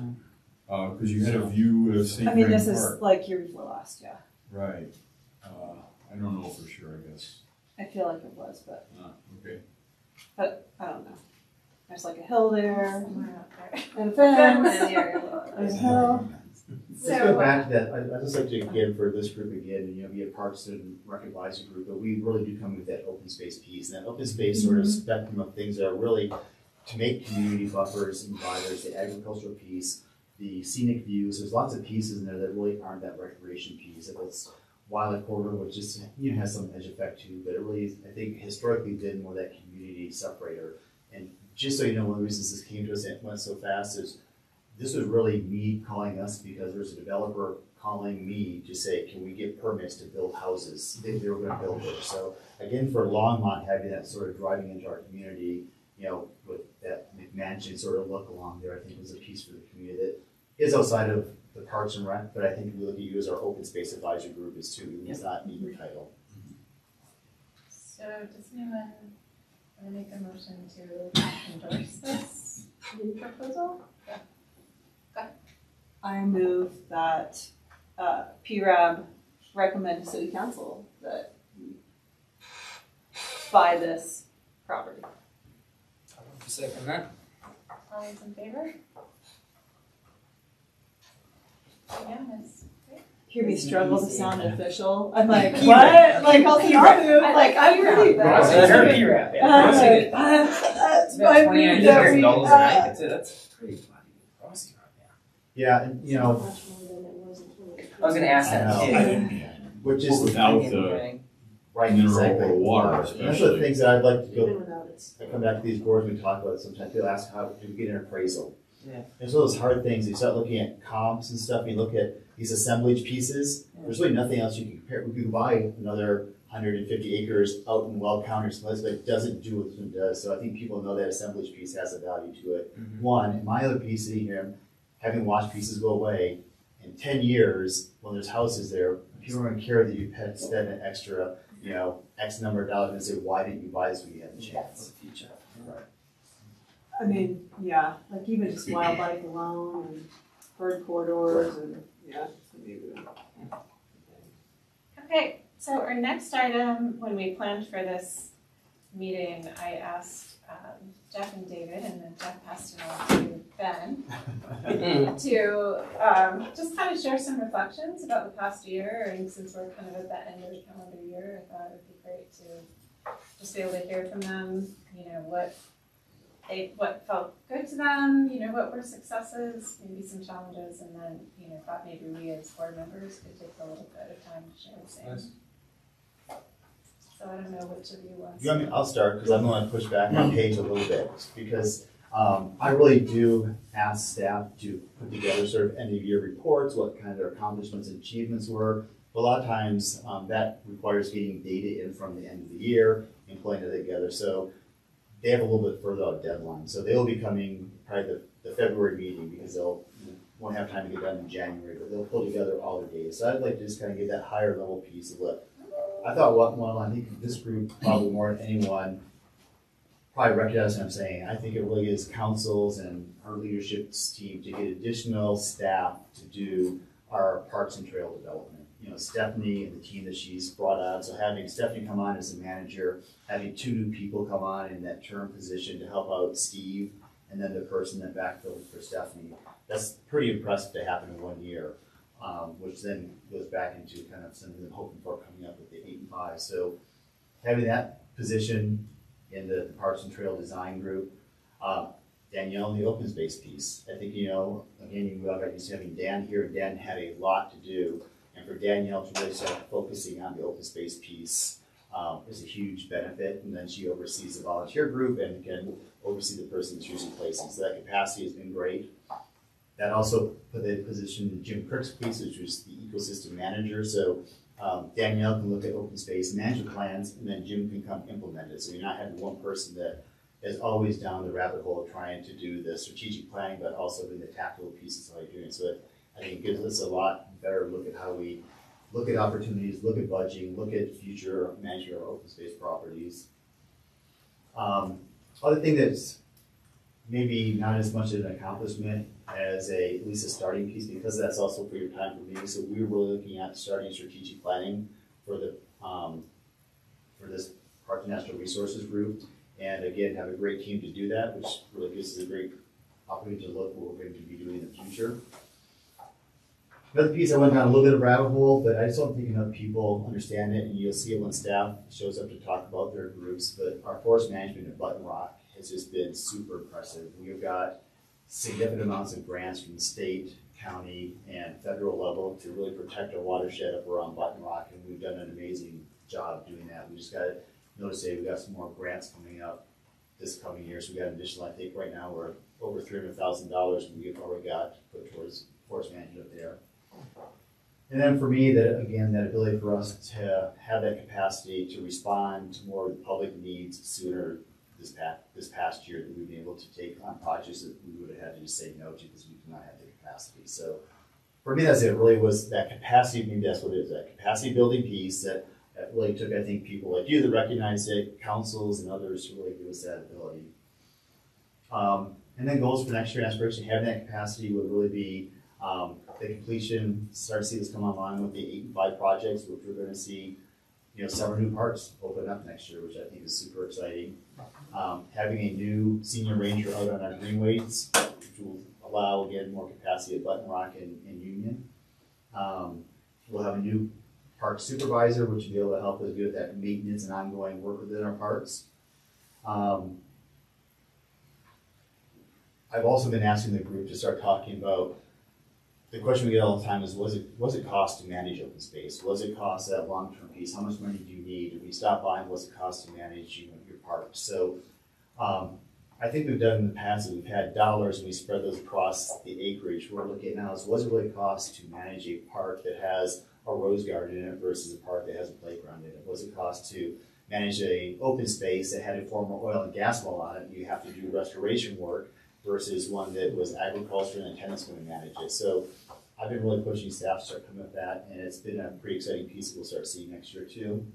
uh, cause you had a view of St. I mean, Grand this is like year before last, yeah. Right, uh, I don't know for sure, I guess, I feel like it was, but, uh, okay. but I don't know. There's like a hill there, Somewhere out there. and a fence, Somewhere in the area. there's a hill. Let's So, go back to that, I- I'd just like to, again, for this group again, you know, be a Parks and Rec Advisory Group, but we really do come with that open space piece, and that open space sort of spectrum of things that are really to make community buffers and riders, the agricultural piece, the scenic views, there's lots of pieces in there that really aren't that recreation piece, if it's wildlife corridor, which just you know, has some edge effect too, but it really, I think historically been more that community separator. And just so you know, one of the reasons this came to us and went so fast is this was really me calling us because there was a developer calling me to say, can we get permits to build houses? They, they were gonna build there. So again, for Longmont, having that sort of driving into our community, you know, with that McMansion sort of look along there, I think was a piece for the community that is outside of the Parks and Rec, but I think we look at you as our open space advisory group is too, even if it's not in your title. So does anyone want to make a motion to endorse this proposal? I move that, uh, PRAB recommend to city council that we buy this property. Second that. All those in favor? Unanimous. Great. Hear me struggle to sound official. I'm like, P-rap. what? Like, I'll think I'll Like, I'm P-rap, really. though. That's a P-rap, yeah. I'm That's like, good. uh, That's About my twenty-nine move that thousand we, dollars a night, that's it, that's pretty bloody pricey right now. Yeah, and you know, Much more than it was I was gonna ask that. I know. too. I didn't, yeah. which is Without the, right. right, mineral exactly. or water And That's one of especially. the things that I'd like to go Even without it. I come back to these boards, we talk about it sometimes, people ask, how do we get an appraisal? Yeah. It's one of those hard things, you start looking at comps and stuff, you look at these assemblage pieces, there's really nothing else you can compare, we can buy another hundred and fifty acres out in Weld County someplace, but it doesn't do what this one does, so I think people know that assemblage piece has a value to it. Mhm. One, and my other piece sitting here, having watched pieces go away, in ten years, when there's houses there, people are gonna care that you spent an extra, you know, X number of dollars, and say, why didn't you buy this when you had the chance? For the future. I mean, yeah, like even just wildlife alone and bird corridors and, yeah. it's gonna be really- Okay, so our next item, when we planned for this meeting, I asked um, Jeff and David, and then Jeff passed it on to Ben, to um, just kind of share some reflections about the past year, and since we're kind of at the end of the calendar year, I thought it would be great to just be able to hear from them, you know, what they, what felt good to them, you know, what were successes, maybe some challenges, and then, you know, thought maybe we as board members could take a little bit of time to share the same. Nice. So I don't know which of you wants. You want me, I'll start, because I'm gonna push back on Paige a little bit, because, um, I really do ask staff to put together sort of end of year reports, what kind of their accomplishments and achievements were. But a lot of times, um, that requires getting data in from the end of the year and pulling it together, so they have a little bit further out deadline, so they'll be coming probably the, the February meeting, because they'll, won't have time to get done in January, but they'll pull together all the data, so I'd like to just kind of get that higher level piece of what I thought, what, well, I think this group probably more than anyone probably recognizes what I'm saying. I think it really is councils and our leadership team to get additional staff to do our parks and trail development. You know, Stephanie and the team that she's brought on, so having Stephanie come on as a manager, having two new people come on in that term position to help out Steve, and then the person that backfilled for Stephanie. That's pretty impressive to happen in one year um, which then goes back into kind of something I'm hoping for coming up with the eight and five. So having that position in the Parks and Trail Design Group, um, Danielle in the open space piece. I think, you know, again, you got used to having Dan here, and Dan had a lot to do. And for Danielle to really start focusing on the open space piece um, is a huge benefit. And then she oversees the volunteer group and can oversee the person that's usually placing. So that capacity has been great. That also put in position Jim Kirk's piece, which was the ecosystem manager. So Um, Danielle can look at open space management plans, and then Jim can come implement it. So you're not having one person that is always down the rabbit hole of trying to do the strategic planning, but also doing the tactical pieces while you're doing. So it, I think it gives us a lot better look at how we look at opportunities, look at budgeting, look at future management of open space properties. Um, other thing that's maybe not as much of an accomplishment as a, at least a starting piece, because that's also for your time for me. So we were really looking at starting strategic planning for the, um, for this Park and Natural Resources group. And again, have a great team to do that, which really gives us a great opportunity to look what we're going to be doing in the future. Another piece, I went down a little bit of rabbit hole, but I just don't think enough people understand it, and you'll see it when staff shows up to talk about their groups, but our forest management at Button Rock has just been super impressive. We've got significant amounts of grants from the state, county, and federal level to really protect our watershed up around Button Rock, and we've done an amazing job doing that. We just got, notice today, we got some more grants coming up this coming year, so we got an additional, I think right now, we're over three hundred thousand dollars we've already got put towards forest management up there. And then for me, that, again, that ability for us to have that capacity to respond to more of the public needs sooner this past, this past year, that we've been able to take on projects that we would have had to just say no to because we do not have the capacity. So for me, that's it, really was that capacity, maybe that's what it is, that capacity building piece that, that really took, I think, people like you that recognize it, councils and others to really give us that ability. Um, and then goals for next year, and aspiration, having that capacity would really be um, the completion, start to see this come online with the eight and five projects, which we're gonna see, you know, several new parks open up next year, which I think is super exciting. Um, having a new senior ranger out on our greenways, which will allow, again, more capacity at Button Rock and, and Union. Um, we'll have a new park supervisor, which will be able to help us with that maintenance and ongoing work within our parks. Um, I've also been asking the group to start talking about the question we get all the time is, was it, was it cost to manage open space? Was it cost that long-term piece? How much money do you need? If we stop buying, what's it cost to manage you know, your park? So, um, I think we've done in the past, is we've had dollars and we spread those across the acreage. What we're looking at now is, what's it really cost to manage a park that has a rose garden in it versus a park that has a playground in it? What's it cost to manage a open space that had a former oil and gas well on it? You have to do restoration work versus one that was agriculture and the tenant's going to manage it. So I've been really pushing staff to start coming with that, and it's been a pretty exciting piece we'll start seeing next year too.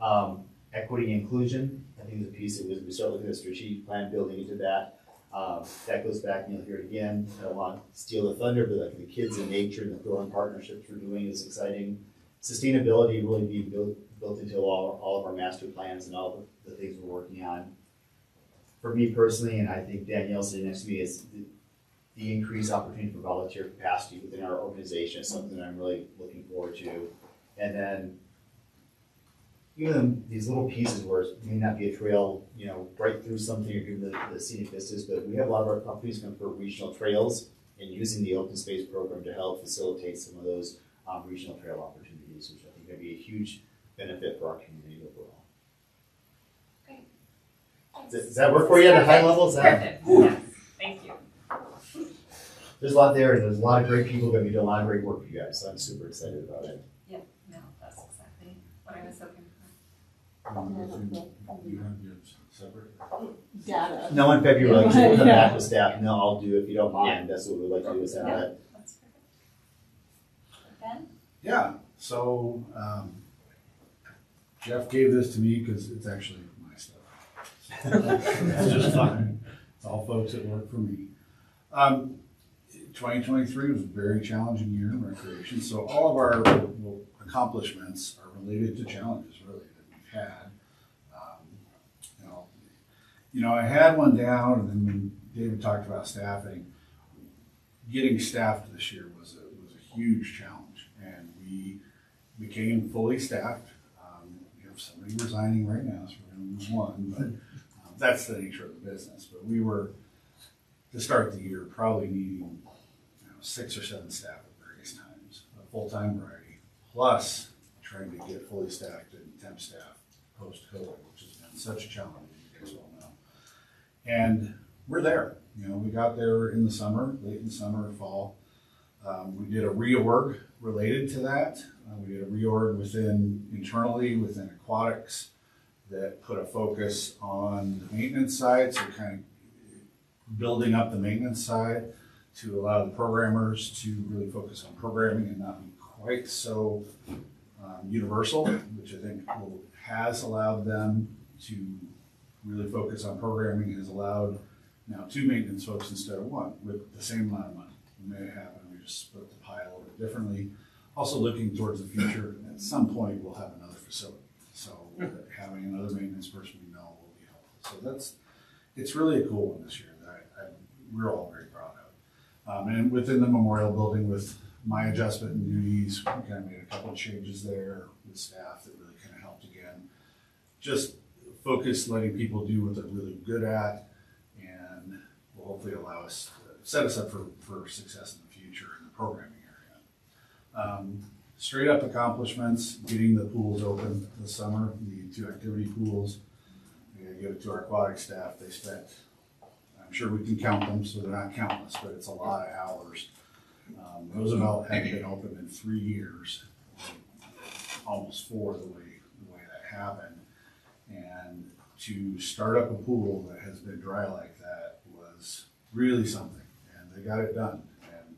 Um, equity and inclusion, I think is a piece that we start looking at strategic plan building into that. Um, that goes back, and you'll hear it again, I don't want to steal the thunder, but like the kids in nature and the growing partnerships we're doing is exciting. Sustainability really being built, built into all, all of our master plans and all the, the things we're working on for me personally, and I think Danielle sitting next to me, is the, increased opportunity for volunteer capacity within our organization is something that I'm really looking forward to. And then even these little pieces where it may not be a trail, you know, right through something or given the, the scenic vistas, but we have a lot of our companies come for regional trails and using the open space program to help facilitate some of those um, regional trail opportunities, which I think would be a huge benefit for our community overall. Does does that work for you at a high level? Is that? Perfect, you. There's a lot there, and there's a lot of great people going to be doing a lot of great work for you guys, so I'm super excited about it. Yeah, no, that's exactly what I was hoping for. You have yours separate? Data. No, in February, like, we'll come Yeah. back with staff, No, I'll all do, if you don't mind, that's what we'd like to do, is have Yeah. that. That's perfect. Ben? Yeah, so, um, Jeff gave this to me because it's actually my stuff. It's just fine. It's all folks that work for me. Um, twenty twenty-three was a very challenging year in recreation, so all of our accomplishments are related to challenges really that we've had. Um, You know, you know, I had one down and then David talked about staffing, getting staffed this year was a, was a huge challenge. And we became fully staffed. Um, we have somebody resigning right now, so we're gonna lose one, but um, that's the nature of the business. But we were, to start the year, probably needing, six or seven staff at various times, a full-time variety, plus trying to get fully staffed and temp staff post-COVID, which has been such a challenge, as you guys all know. And we're there, you know, we got there in the summer, late in the summer, fall. Um, we did a reorg related to that. Uh, we did a reorg within, internally within aquatics that put a focus on the maintenance side, so kind of building up the maintenance side to allow the programmers to really focus on programming and not be quite so um, universal, which I think will, has allowed them to really focus on programming, and has allowed now two maintenance folks instead of one with the same amount of money. We it happen, we just split the pie a little bit differently. Also looking towards the future, at some point, we'll have another facility. So having another maintenance person we know will be helpful. So that's, it's really a cool one this year that I, I, we're all very. Um, and within the memorial building with my adjustment and duties, we kind of made a couple of changes there with staff that really kind of helped again. Just focus, letting people do what they're really good at and will hopefully allow us, set us up for, for success in the future in the programming area. Um, straight up accomplishments, getting the pools open this summer, the two activity pools. Gotta give it to our aquatic staff. They spent, I'm sure we can count them, so they're not countless, but it's a lot of hours. Um, Roosevelt hadn't been open in three years, almost four the way, the way that happened. And to start up a pool that has been dry like that was really something, and they got it done. And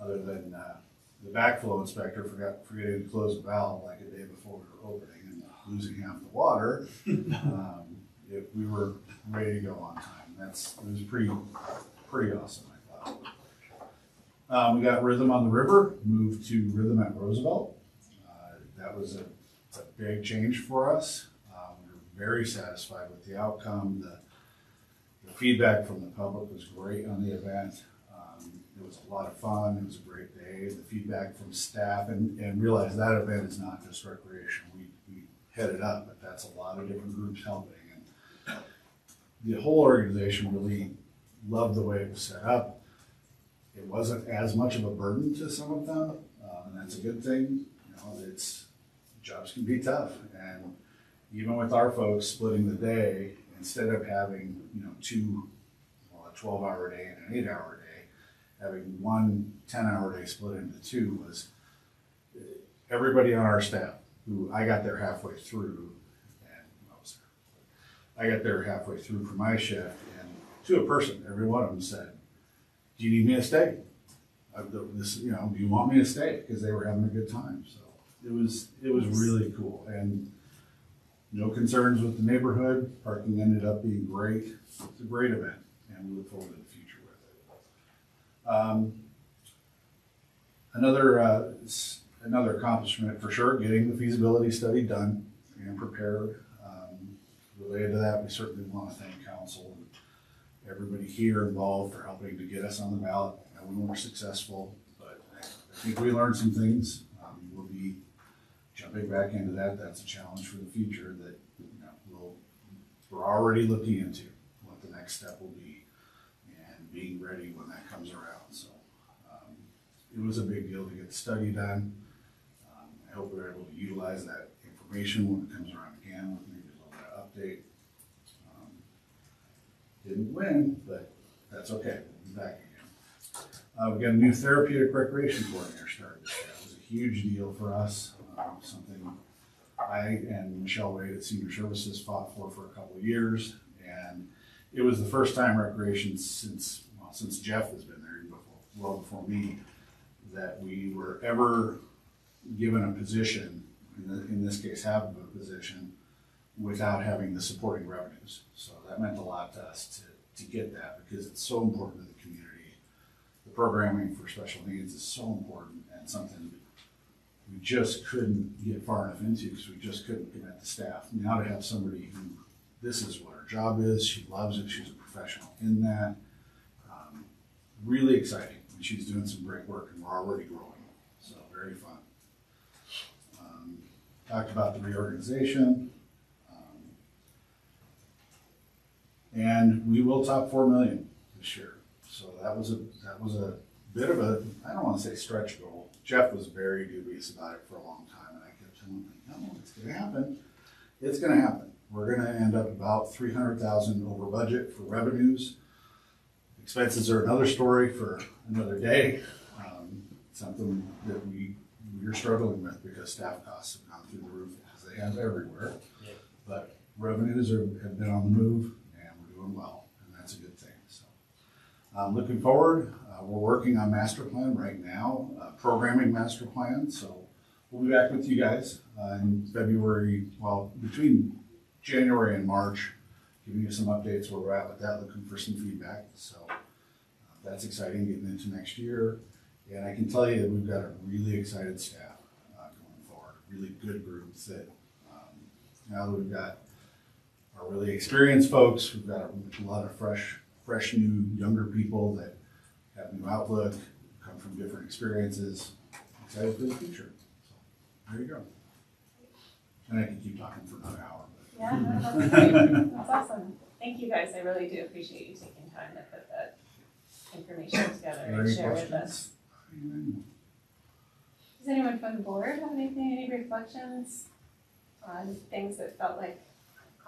other than, uh, the backflow inspector forgot, forgetting to close the valve like a day before we were opening and losing half the water, um, we were ready to go on time. That's, it was pretty, pretty awesome, I thought. Um, we got Rhythm on the River, moved to Rhythm at Roosevelt. Uh, that was a, a big change for us. Um, we were very satisfied with the outcome. The, the feedback from the public was great on the event. Um, it was a lot of fun. It was a great day. The feedback from staff and, and realize that event is not just recreation. We, we head it up, but that's a lot of different groups helping. The whole organization really loved the way it was set up. It wasn't as much of a burden to some of them, uh, and that's a good thing. You know, it's jobs can be tough, and even with our folks splitting the day, instead of having you know two, well, a twelve-hour day and an eight-hour day, having one 10-hour day split into two was uh, everybody on our staff who I got there halfway through, and I was there. I got there halfway through for my shift, and to a person, every one of them said, "Do you need me to stay? This, you know, do you want me to stay?" Because they were having a good time. So it was it was really cool, and no concerns with the neighborhood. Parking ended up being great. It's a great event, and we look forward to the future with it. Um, another uh, another accomplishment for sure, getting the feasibility study done and prepared. Related to that, we certainly want to thank council and everybody here involved for helping to get us on the ballot. And we were successful, but I think we learned some things. Um, we'll be jumping back into that. That's a challenge for the future that you know, we'll, we're already looking into what the next step will be and being ready when that comes around. So um, it was a big deal to get the study done. Um, I hope we're able to utilize that information when it comes around again with update. Um, Didn't win, but that's okay. We'll be back again. Uh, we got a new therapeutic recreation coordinator started. It was a huge deal for us. Um, something I and Michelle Wade at Senior Services fought for for a couple of years. And it was the first time recreation since, well, since Jeff has been there, before, well before me, that we were ever given a position, in, the, in this case, have a position, without having the supporting revenues. So that meant a lot to us to, to get that because it's so important to the community. The programming for special needs is so important and something we just couldn't get far enough into because we just couldn't commit the staff. Now to have somebody who, this is what her job is, she loves it, she's a professional in that. Um, really exciting, and she's doing some great work and we're already growing, so very fun. Um, Talked about the reorganization. um, And we will top four million this year. So that was a, that was a bit of a, I don't wanna say stretch goal. Jeff was very dubious about it for a long time and I kept telling him, no, it's gonna happen. It's gonna happen. We're gonna end up about three hundred thousand over budget for revenues. Expenses are another story for another day. Um, something that we, we're struggling with because staff costs have gone through the roof, as they have everywhere. But revenues are, have been on the move, and well, and that's a good thing, so. Um, looking forward, uh, we're working on master plan right now, uh, programming master plan, so we'll be back with you guys, uh, in February, well, between January and March, giving you some updates where we're at with that, looking for some feedback, so. uh, That's exciting, getting into next year, and I can tell you, that we've got a really excited staff, uh, going forward, really good groups that, um, now that we've got our really experienced folks, we've got a lot of fresh, fresh new, younger people that have new outlook, come from different experiences, excited for the future. So, There you go. And I can keep talking for another hour. but- Yeah, no, that's. That's awesome. Thank you guys. I really do appreciate you taking time to put that information together and share with us. questions? Does anyone from the board have anything, any reflections on things that felt like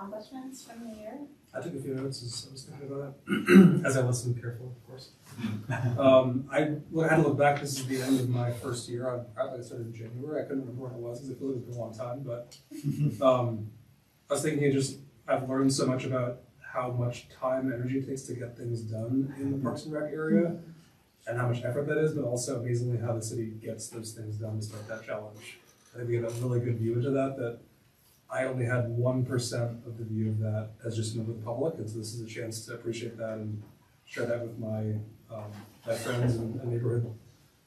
accomplishments from the year? I took a few notes as I was thinking about it, as I listened carefully, of course. Um, I, well, I had to look back, this is the end of my first year, I, I started in January, I couldn't remember when it was, because it feels like it's been a long time, but, um, I was thinking just, I've learned so much about how much time and energy it takes to get things done in the Parks and Rec area, and how much effort that is, but also amazingly how the city gets those things done despite that challenge. I think we have a really good view into that, that I only had one percent of the view of that as just a member of the public, and so this is a chance to appreciate that and share that with my, um, my friends and and neighborhood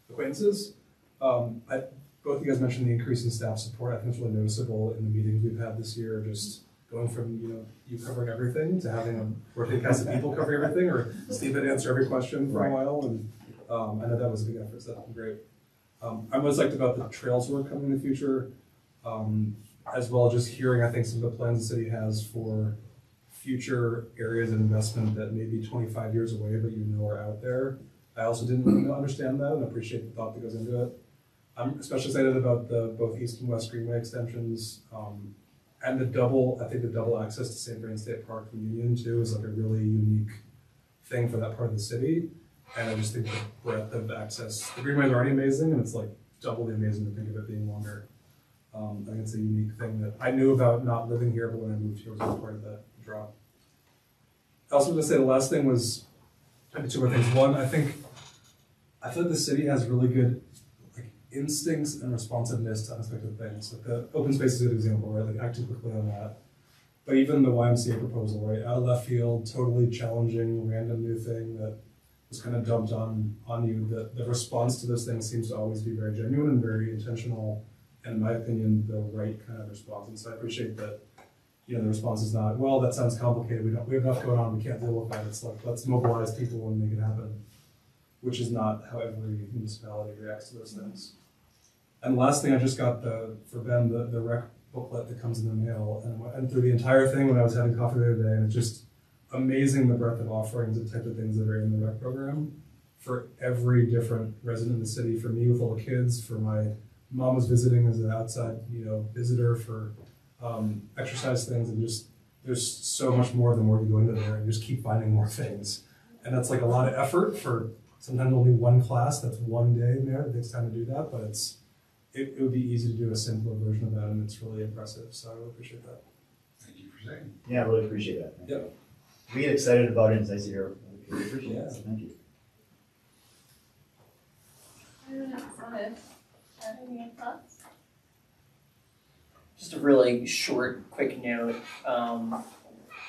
acquaintances. Um, I, both of you guys mentioned the increase in staff support, I think it's really noticeable in the meetings we've had this year, just going from, you know, you covering everything to having a rotating cast of people covering everything, or Steve had answer every question for a while, and, um, I know that was a big effort, so that's been great. Um, I most liked about the trails work coming in the future, um, as well just hearing, I think, some of the plans the city has for future areas of investment that may be twenty-five years away, but you know are out there. I also didn't really understand that and appreciate the thought that goes into it. I'm especially excited about the both east and west greenway extensions, um, and the double, I think the double access to St. Vrain State Park from Union too is like a really unique thing for that part of the city. And I just think the breadth of access, the greenway is already amazing, and it's like doubly amazing to think of it being longer. Um, I think it's a unique thing that I knew about not living here, but when I moved here, it was part of the draw. I also want to say the last thing was two more things. One, I think I feel like the city has really good like instincts and responsiveness to unexpected things. Like the open space is a good example, right? Like acting quickly on that. But even the YMCA proposal, right, out of left field, totally challenging, random new thing that was kind of dumped on on you. The the response to those things seems to always be very genuine and very intentional, and in my opinion, the right kind of response. And so I appreciate that. You know, the response is not, well, that sounds complicated. We don't we have enough going on. We can't deal with that. It's like let's mobilize people and make it happen, which is not how every municipality reacts to those things. And the last thing, I just got the for Ben the the rec booklet that comes in the mail, and went through the entire thing when I was having coffee the other day, and it's just amazing the breadth of offerings and type of things that are in the rec program for every different resident in the city. For me with all the kids, for my mom was visiting as an outside, you know, visitor for um, exercise things, and just there's so much more the more you go into there, and just keep finding more things. And that's like a lot of effort for sometimes only one class. That's one day in there. It takes time to do that, but it's it, it would be easy to do a simpler version of that, and it's really impressive. So I really appreciate that. Thank you for saying. Yeah, I really appreciate that. Thank Yep. you. We get excited about it, as I see here. We appreciate it, Yeah. so thank you. Anyone else want to add any thoughts? Just a really short, quick note. Um,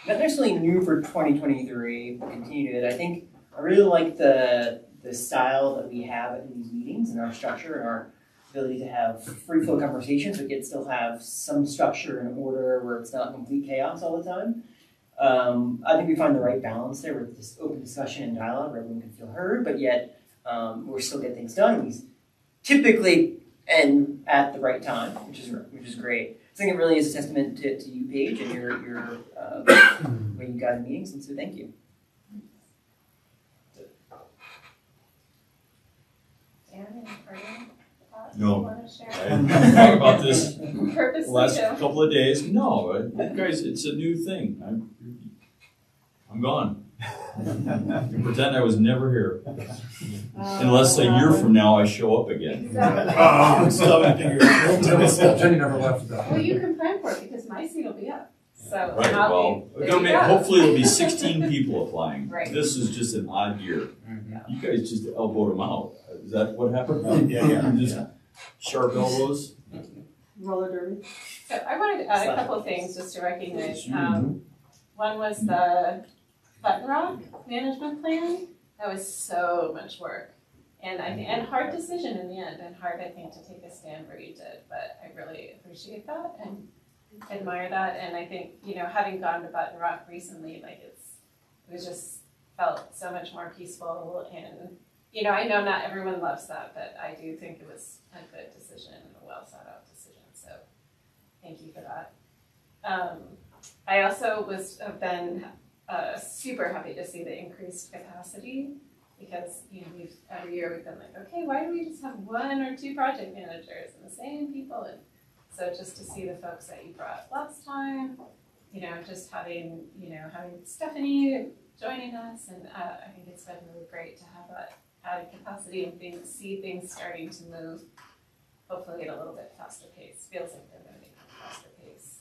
not necessarily new for 2023, but continue to. I think I really like the the style that we have in these meetings and our structure and our ability to have free flow conversations, but yet still have some structure and order where it's not complete chaos all the time. Um, I think we find the right balance there with this open discussion and dialogue where everyone can feel heard, but yet um, we're still getting things done. We typically end at the right time, which is which is great. I think it really is a testament to, to you, Paige, and your your uh, way you guide meetings, and so thank you. Dan, any further thoughts No. you want to share? I talked about this last couple of days. No, guys, it's a new thing. I'm, I'm gone. And pretend I was never here. Uh, Unless a year from now I show up again. Oh, still haven't figured out. Jenny, Jenny never left that. Well, you can plan for it because my seat will be up, so Right, well, be, we're there gonna you make, hopefully it'll be sixteen people applying. Right. This is just an odd year. Mhm. You guys just elbowed them out. Is that what happened? Yeah, yeah, Just sharp elbows? Roller derby. So I wanted to add a couple of things just to recognize. Um, one was the Button Rock management plan. That was so much work. And I think, and hard decision in the end, and hard, I think, to take a stand where you did, but I really appreciate that and admire that. And I think, you know, having gone to Button Rock recently, like it's, it was just felt so much more peaceful and, you know, I know not everyone loves that, but I do think it was a good decision a well thought out decision, so thank you for that. Um, I also was, have been, uh, super happy to see the increased capacity because, you know, we've, every year we've been like, okay, why do we just have one or two project managers and the same people? And so just to see the folks that you brought last time, you know, just having, you know, having Stephanie joining us and, uh, I think it's been really great to have that added capacity and things, see things starting to move, hopefully at a little bit faster pace, feels like they're moving at a faster pace.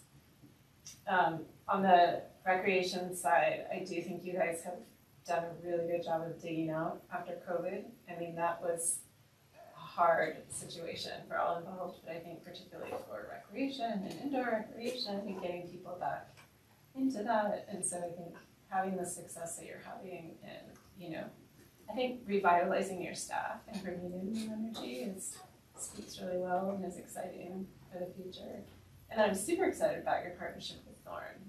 Um, on the recreation side, I do think you guys have done a really good job of digging out after COVID. I mean, that was a hard situation for all involved, but I think particularly for recreation and indoor recreation and getting people back into that. And so I think having the success that you're having and, you know, I think revitalizing your staff and bringing in new energy is speaks really well and is exciting for the future. And I'm super excited about your partnership with Thorne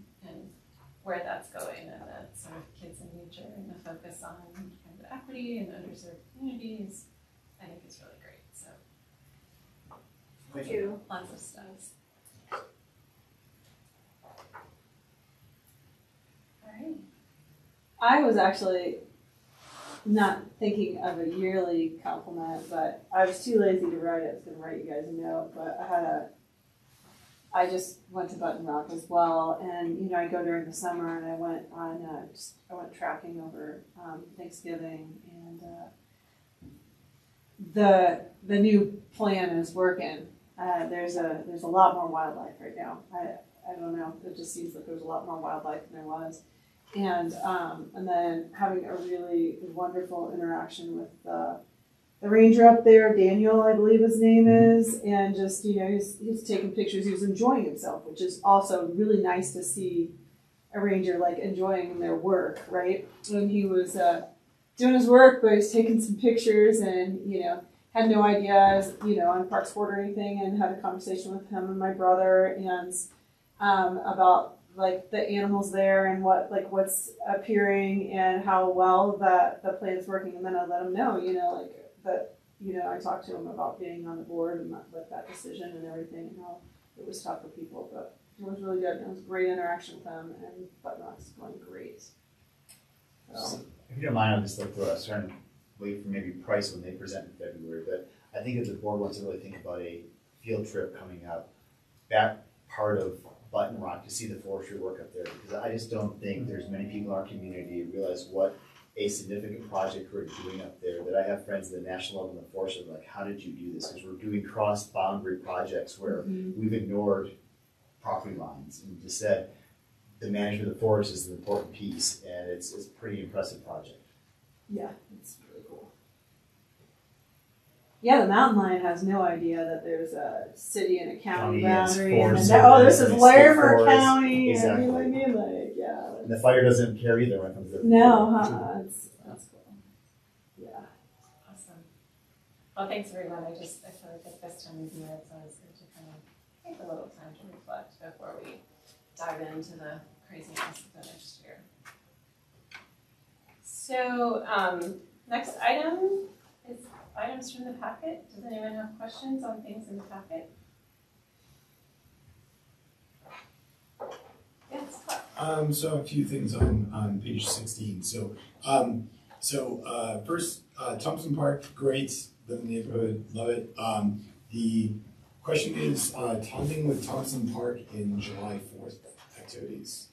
where that's going and the sort of kids in nature and the focus on kind of equity and underserved communities. I think it's really great. So Thank you. lots of stuff. All right. I was actually not thinking of a yearly compliment, but I was too lazy to write it. I was gonna write you guys a note, but I had a. I just went to Button Rock as well, and you know I go during the summer, and I went on uh, just I went tracking over um, Thanksgiving, and uh, the the new plan is working. Uh, there's a there's a lot more wildlife right now. I I don't know. It just seems like there's a lot more wildlife than there was and um, and then having a really wonderful interaction with the the ranger up there, Daniel, I believe his name is, and just you know he's he's taking pictures. He was enjoying himself, which is also really nice to see a ranger like enjoying their work, right? When he was uh, doing his work, but he's taking some pictures, and you know had no ideas, you know, on Parks Board or anything, and had a conversation with him and my brother, and um, about like the animals there and what like what's appearing and how well that the plan's working and then I let him know you know like that you know I talked to him about being on the board and that, with that decision and everything and how it was tough for people but it was really good. It was great interaction with them and Button Rock's going great. So If you don't mind, I'll just look through, I was wait for maybe price when they present in February, but I think if the board wants to really think about a field trip coming up, that part of Button Rock to see the forestry work up there, because I just don't think there's many people in our community who realize what a significant project we're doing up there, that I have friends at the national level in the forest, that are like, how did you do this? Because we're doing cross-boundary projects where mm-hmm. we've ignored property lines and just said, the management of the forest is an important piece, and it's, it's a pretty impressive project. yeah it's really cool yeah the mountain lion has no idea that there's a city and a county, County, boundary and forest then, oh this is and Larimer. County and Exactly. mean like yeah And the fire doesn't care either when it comes to. No, uh-uh, it's, that's cool. Yeah. Awesome. Well, thanks everyone. I just, I feel like at this time of year, it's always good to kind of take a little time to reflect before we dive into the craziness of the next year. So, um, next item is items from the packet. Does anyone have questions on things in the packet? Yes. Um, so a few things on, on page sixteen, so, um, so, uh, first, uh, Thompson Park, great, live in the neighborhood, love it. Um, the question is, uh, taunting with Thompson Park in July fourth activities.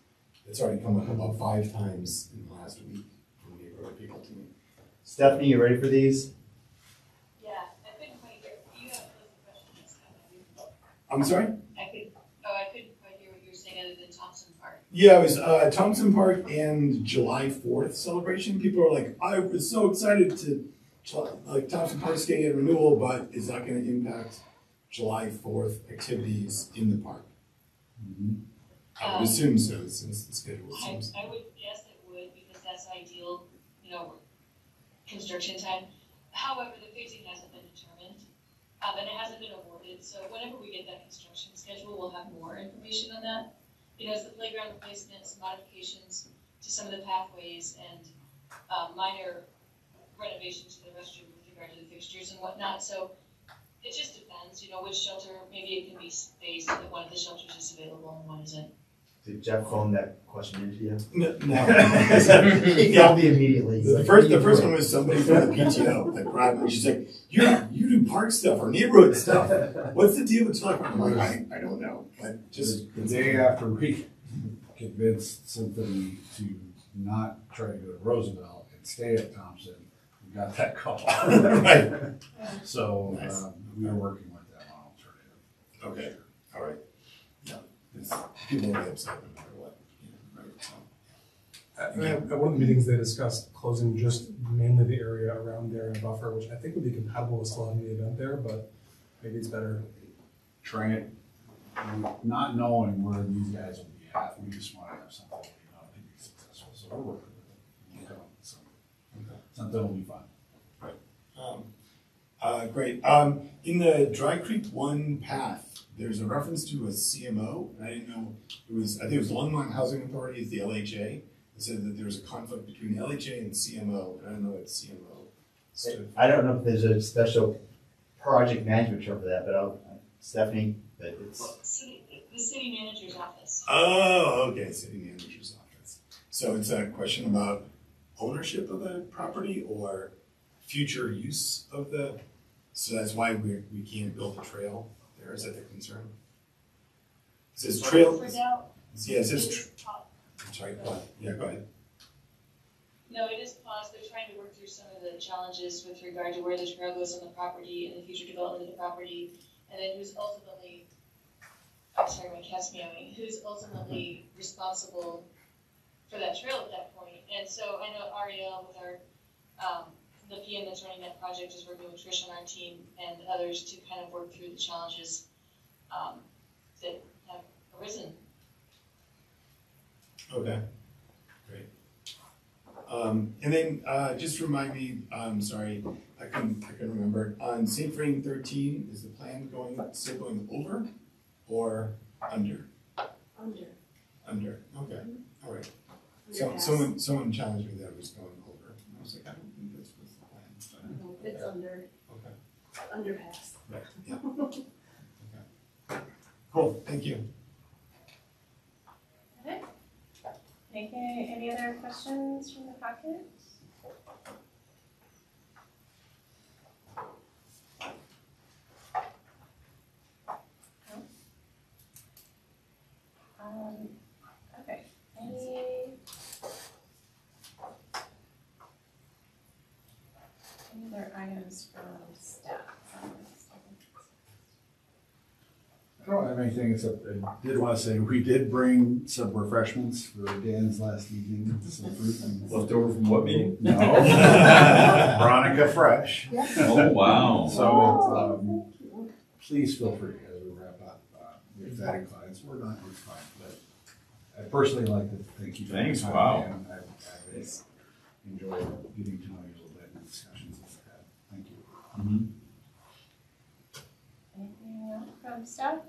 It's already come up about five times in the last week from neighborhood people to me. Stephanie, you ready for these? Yeah, I couldn't quite hear, you have a question this I'm sorry? I could, oh, I couldn't quite hear what you were saying other than Thompson Park. Yeah, it was uh, Thompson Park and July Fourth celebration. People are like, I was so excited to like Thompson Park's getting a renewal, but is that going to impact July Fourth activities in the park? I would Um, assume so, since the schedule I, seems. I would guess it would, because that's ideal, you know, construction time. However, the phasing hasn't been determined, um, and it hasn't been awarded, so whenever we get that construction schedule, we'll have more information on that. You know, it's the playground replacements, modifications to some of the pathways, and, um, minor renovations to the restroom with regard to the fixtures and whatnot, so it just depends, you know, which shelter, maybe it can be spaced, that one of the shelters is available and one isn't. Did Jeff phone that question into you? No, no. He called me immediately. The like, first, the first one was somebody from the PTO, like Rob, and she's like, "You you do park stuff or neighborhood stuff. What's the deal with Telekom?" I'm like, "I, I don't know, but just The day after we convinced Symphony to not try to go to Roosevelt and stay at Thompson, we got that call. right, So, Nice. um, we are working with them on alternative. okay, all right, yeah, it's, people will be upset no matter what. you know, right, so. At, at one of the meetings, they discussed closing just mainly the area around there and buffer, which I think would be compatible with still having the event there, but maybe it's better. Trying it, not knowing where these guys will be at, we just want to have something, you know, to be successful, so we're working with them. So, Something will be fun. Um, uh, great. Um, in the Dry Creek One path, there's a reference to a CMO, and I didn't know it was. I think it was Longmont Housing Authority, is the LHA. It said that there was a conflict between LHA and CMO, and I don't know what CMO stood. I don't know if there's a special project management term for that, but I'll, Stephanie, but it's, City, the city manager's office. Oh, okay, city manager's office. So it's a question about ownership of the property or future use of the. So that's why we we can't build a trail there. Is that the concern? It says trail. Now, Yeah, it says. Tr- I'm sorry. What? Yeah, go ahead. No, it is paused. They're trying to work through some of the challenges with regard to where the trail goes on the property and the future development of the property. And then who's ultimately, I'm sorry, my cat's meowing, who's ultimately responsible for that trail at that point. And so I know Ariel with our, um, the PM that's running that project is working with Trish on our team and others to kind of work through the challenges, um, that have arisen. Okay. Great. Um, and then uh, just remind me. I'm sorry, I couldn't I couldn't remember. On Saint Vrain 13, is the plan going still going over or under? Under. Under. Okay. All right. So Underpass. someone someone challenged me that it was going over. And I was like, I don't think that's what's the plan. No, It's under, okay. underpass. Right. Yeah. okay. Cool. Thank you. Okay, any other questions from the packet? No? Um, okay, any? Any other items from staff? I don't have anything except I did want to say, we did bring some refreshments for Dan's last evening, some fruit and. Left over from what meeting? No. Veronica Fresh. Oh, wow. So, um, please feel free as we wrap up, uh, if that inclines, we're not, it's fine, but I personally like to thank you. for your Thanks, time, wow. Dan. I've, I've enjoyed getting to know you a little bit in the discussions that we've had. Thank you.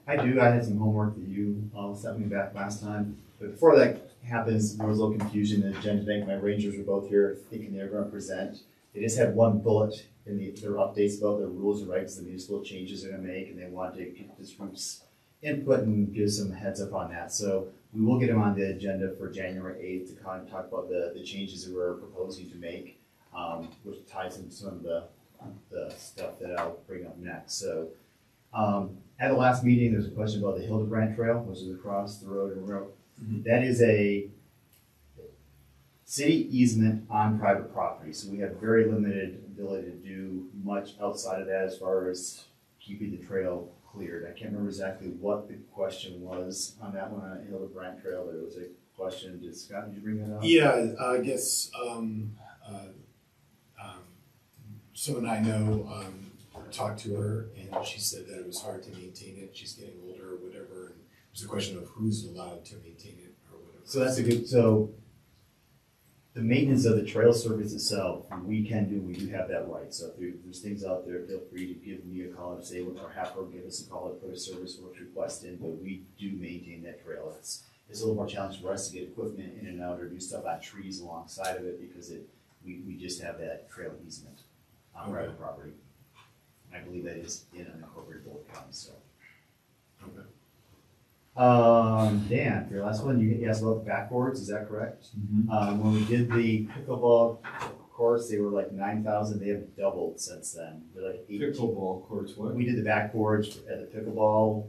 I do, I had some homework that you all sent me back last time. But before that happens, there was a little confusion in the agenda bank. My rangers were both here thinking they were gonna present. They just had one bullet in the, their updates about their rules and regs, the municipal changes they're gonna make, and they wanted to get this group's input and give some heads up on that. So we will get them on the agenda for January eighth to kind of talk about the, the changes that we're proposing to make, um, which ties into some of the, the stuff that I'll bring up next. So, um, at the last meeting, there was a question about the Hildebrand Trail, which is across the road in Monroe. Mhm. That is a city easement on private property, so we have very limited ability to do much outside of that as far as keeping the trail cleared. I can't remember exactly what the question was on that one, on Hildebrand Trail, but it was a question, did Scott, did you bring that up? Yeah, I guess, um, uh, someone I know, um, talked to her and she said that it was hard to maintain it, she's getting older or whatever, and it was a question of who's allowed to maintain it or whatever. So that's a good, so the maintenance of the trail surface itself, we can do, we do have that right. So if there- there's things out there, feel free to give me a call and say, or have her give us a call or put a service work request in, but we do maintain that trail. It's, it's a little more challenging for us to get equipment in and out or do stuff on trees alongside of it because it, we, we just have that trail easement on Okay. private property. And I believe that is in unincorporated Boulder County, so. Okay. Um, Dan, for your last one, you asked about the backboards, is that correct? Um, when we did the pickleball course, they were like nine thousand, they have doubled since then, they're like eight. Pickleball courts, what? We did the backboards at the pickleball,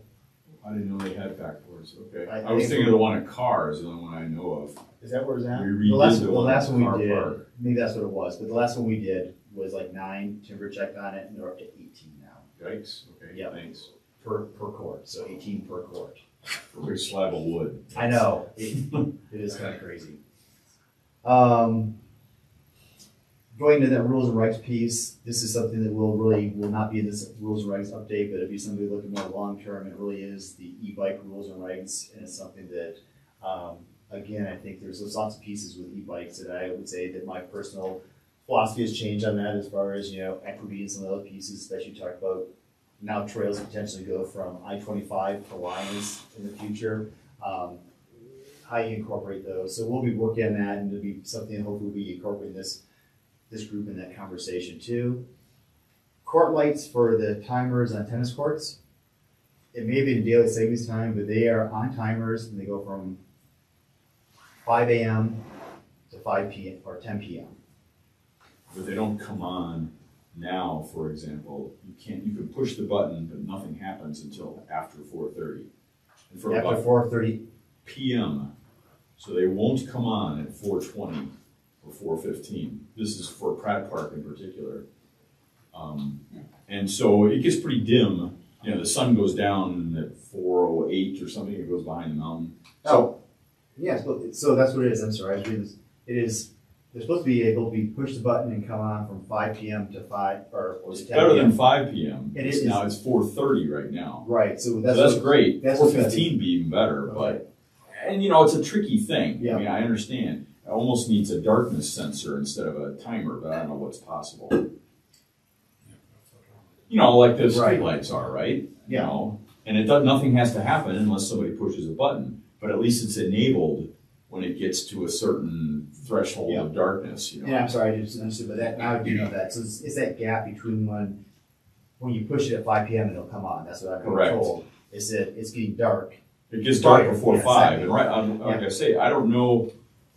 I didn't know they had backboards, okay. I- I I was think- thinking of the one at Cars, the only one I know of. is that where it's at? We The last, the the one last at one Carr we did, Park. maybe that's what it was, but the last one we did was like nine, timber checked on it, and they're up to eighteen now, Yikes, okay, Yep. thanks. per, per court, so eighteen per court. Big slab of wood. I know, it, it is kind of crazy. Um, going to that rules and rights piece, this is something that will really, will not be in this rules and rights update, but it'll be something looking more long-term. It really is the e-bike rules and rights, and it's something that, um, again, I think there's there's lots of pieces with e-bikes that I would say that my personal philosophy has changed on that as far as, you know, equity and some of the other pieces, that you talk about now trails potentially go from I twenty-five to Lyons in the future. Um, how you incorporate those. So we'll be working on that and it'll be something hopefully we'll incorporate this, this group in that conversation too. Court lights for the timers on tennis courts. It may be in daily savings time, but they are on timers and they go from five AM to five PM or ten PM. But they don't come on now, for example, you can't, you can push the button, but nothing happens until after four thirty. And for After about four thirty, PM, so they won't come on at four twenty or four fifteen. This is for Pratt Park in particular. Um, and so it gets pretty dim, you know, the sun goes down at four oh eight or something, it goes behind the mountain. Oh, yes, but, so that's what it is, I'm sorry, I was reading this, it is, they're supposed to be able to be, push the button and come on from five PM to five, or, or It's ten better than PM. five PM, It it's is- now, it's four thirty right now. Right, so So that's. that's what- great, that's four what's gonna be- fifteen be even better, but, and you know, it's a tricky thing, Yeah. I mean, I understand. It almost needs a darkness sensor instead of a timer, but I don't know what's possible. You know, like the Right. streetlights are, right? You Yeah. know, and it does, nothing has to happen unless somebody pushes a button, but at least it's enabled when it gets to a certain threshold Yeah. of darkness, you know? Yeah, I'm sorry, I just understood, but that, now I do know that, so it's, it's that gap between when, when you push it at five PM and it'll come on, that's what I've been Correct. told. Is that it's getting dark, It gets dark Right, before yeah, five, exactly. and right, um, like I say, I don't know,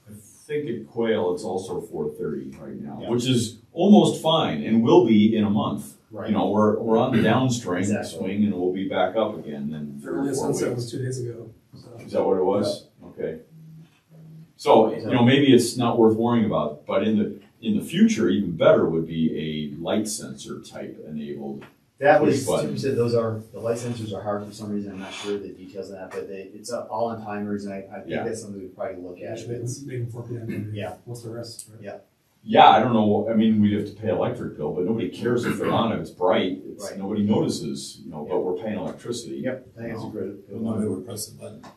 I think at Quail, it's also four thirty right now, Yeah. which is almost fine, and will be in a month. right? You know, we're, we're on the downstream Exactly. swing, and we'll be back up again in three or Earliest four sunset weeks. was two days ago, so. Is that what it was? Okay. So, you know, maybe it's not worth worrying about, but in the, in the future, even better would be a light sensor type enabled. That push was, button. Tim said those are, the light sensors are hard for some reason, I'm not sure the details of that, but they, it's uh, all on timers, and I, I think Yeah. that's something we'd probably look at. Should make It's- them- make them four P M. Yeah. What's the rest, right? Yeah, I don't know, I mean, we'd have to pay electric bill, but nobody cares if they're on, if it's bright, it's, Right. nobody notices, you know, but we're paying electricity. Yep, I think it's a good. Well, nobody would press the button until.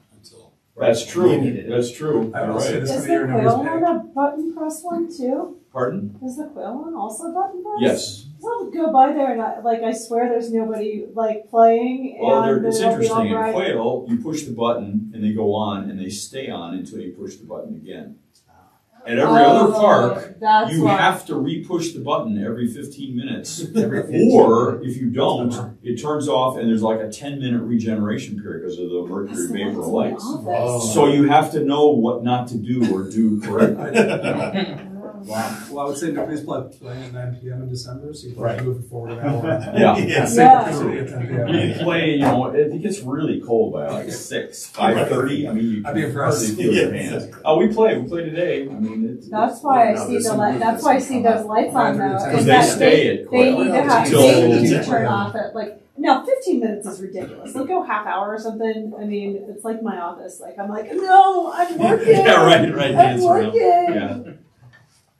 That's You true, needed it. that's true, I you're will say right. this Is the the year numbers Quail pay. one a button press one too? Pardon? Is the Quail one also button press? Yes, I'll go by there and I, like I swear there's nobody like playing well, and there, it's it'll be interesting, in all right. Quail, you push the button and they go on and they stay on until you push the button again. At every other Oh, park, that's you why. have to re-push the button every fifteen minutes. Every 15 Or if you don't, it turns off and there's like a ten minute regeneration period because of the mercury That's vapor ones in the lights. Oh. So you have to know what not to do or do correctly. you know. Wow. Well, I would say nobody's playing playing at nine PM in December, so you'd Right. move it forward an hour. Yeah. Yes. Yeah. City at 10 p.m. You play, you know, it it gets really cold by like six, five thirty, I mean, you I'd be can impressed. hardly feel your Yes. hands. Oh, we play, we play today, I mean, it's. That's why I see the some light, that's why I see those lights on though, Because they stay they, at they need to have, until- they need to turn off at like, no, fifteen minutes is ridiculous, they'll go half hour or something, I mean, it's like my office, like, I'm like, no, I'm working. Yeah, right, right, I'm dance around. working. Yeah,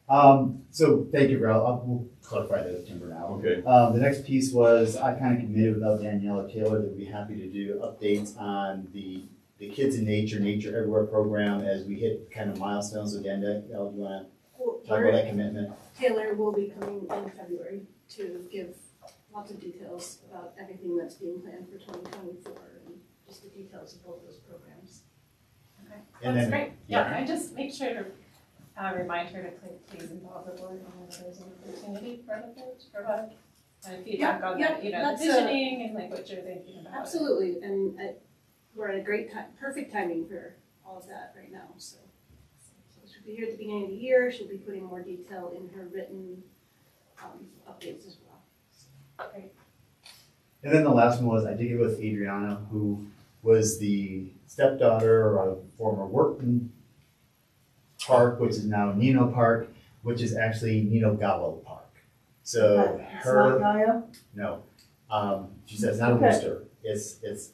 Um, so thank you, Val. I'll, we'll clarify the timber now. okay. Um, the next piece was, I kind of committed without Daniela Taylor that we'd be happy to do updates on the, the Kids in Nature, Nature Everywhere program as we hit kind of milestones. So Daniela, do you wanna talk about that commitment? Taylor will be coming in February to give lots of details about everything that's being planned for twenty twenty-four and just the details of both those programs. Okay, And that's then- great. Yeah, I just make sure to uh, remind her to please, please involve the board whenever there's an opportunity for the board to provide kind of feedback Yeah, on yeah, that, you know, that's the a- visioning and like what you're thinking about. it. Absolutely, and uh, we're at a great time, perfect timing for all of that right now, so. So she'll be here at the beginning of the year, she'll be putting more detail in her written um, updates as well. And then the last one was, I did get with Adriana, who was the stepdaughter of former Wharton Park, which is now Nino Park, which is actually Nino Gallo Park. So Okay, It's her, Gaia? no, um, she says it's not a Okay. rooster. It's, it's,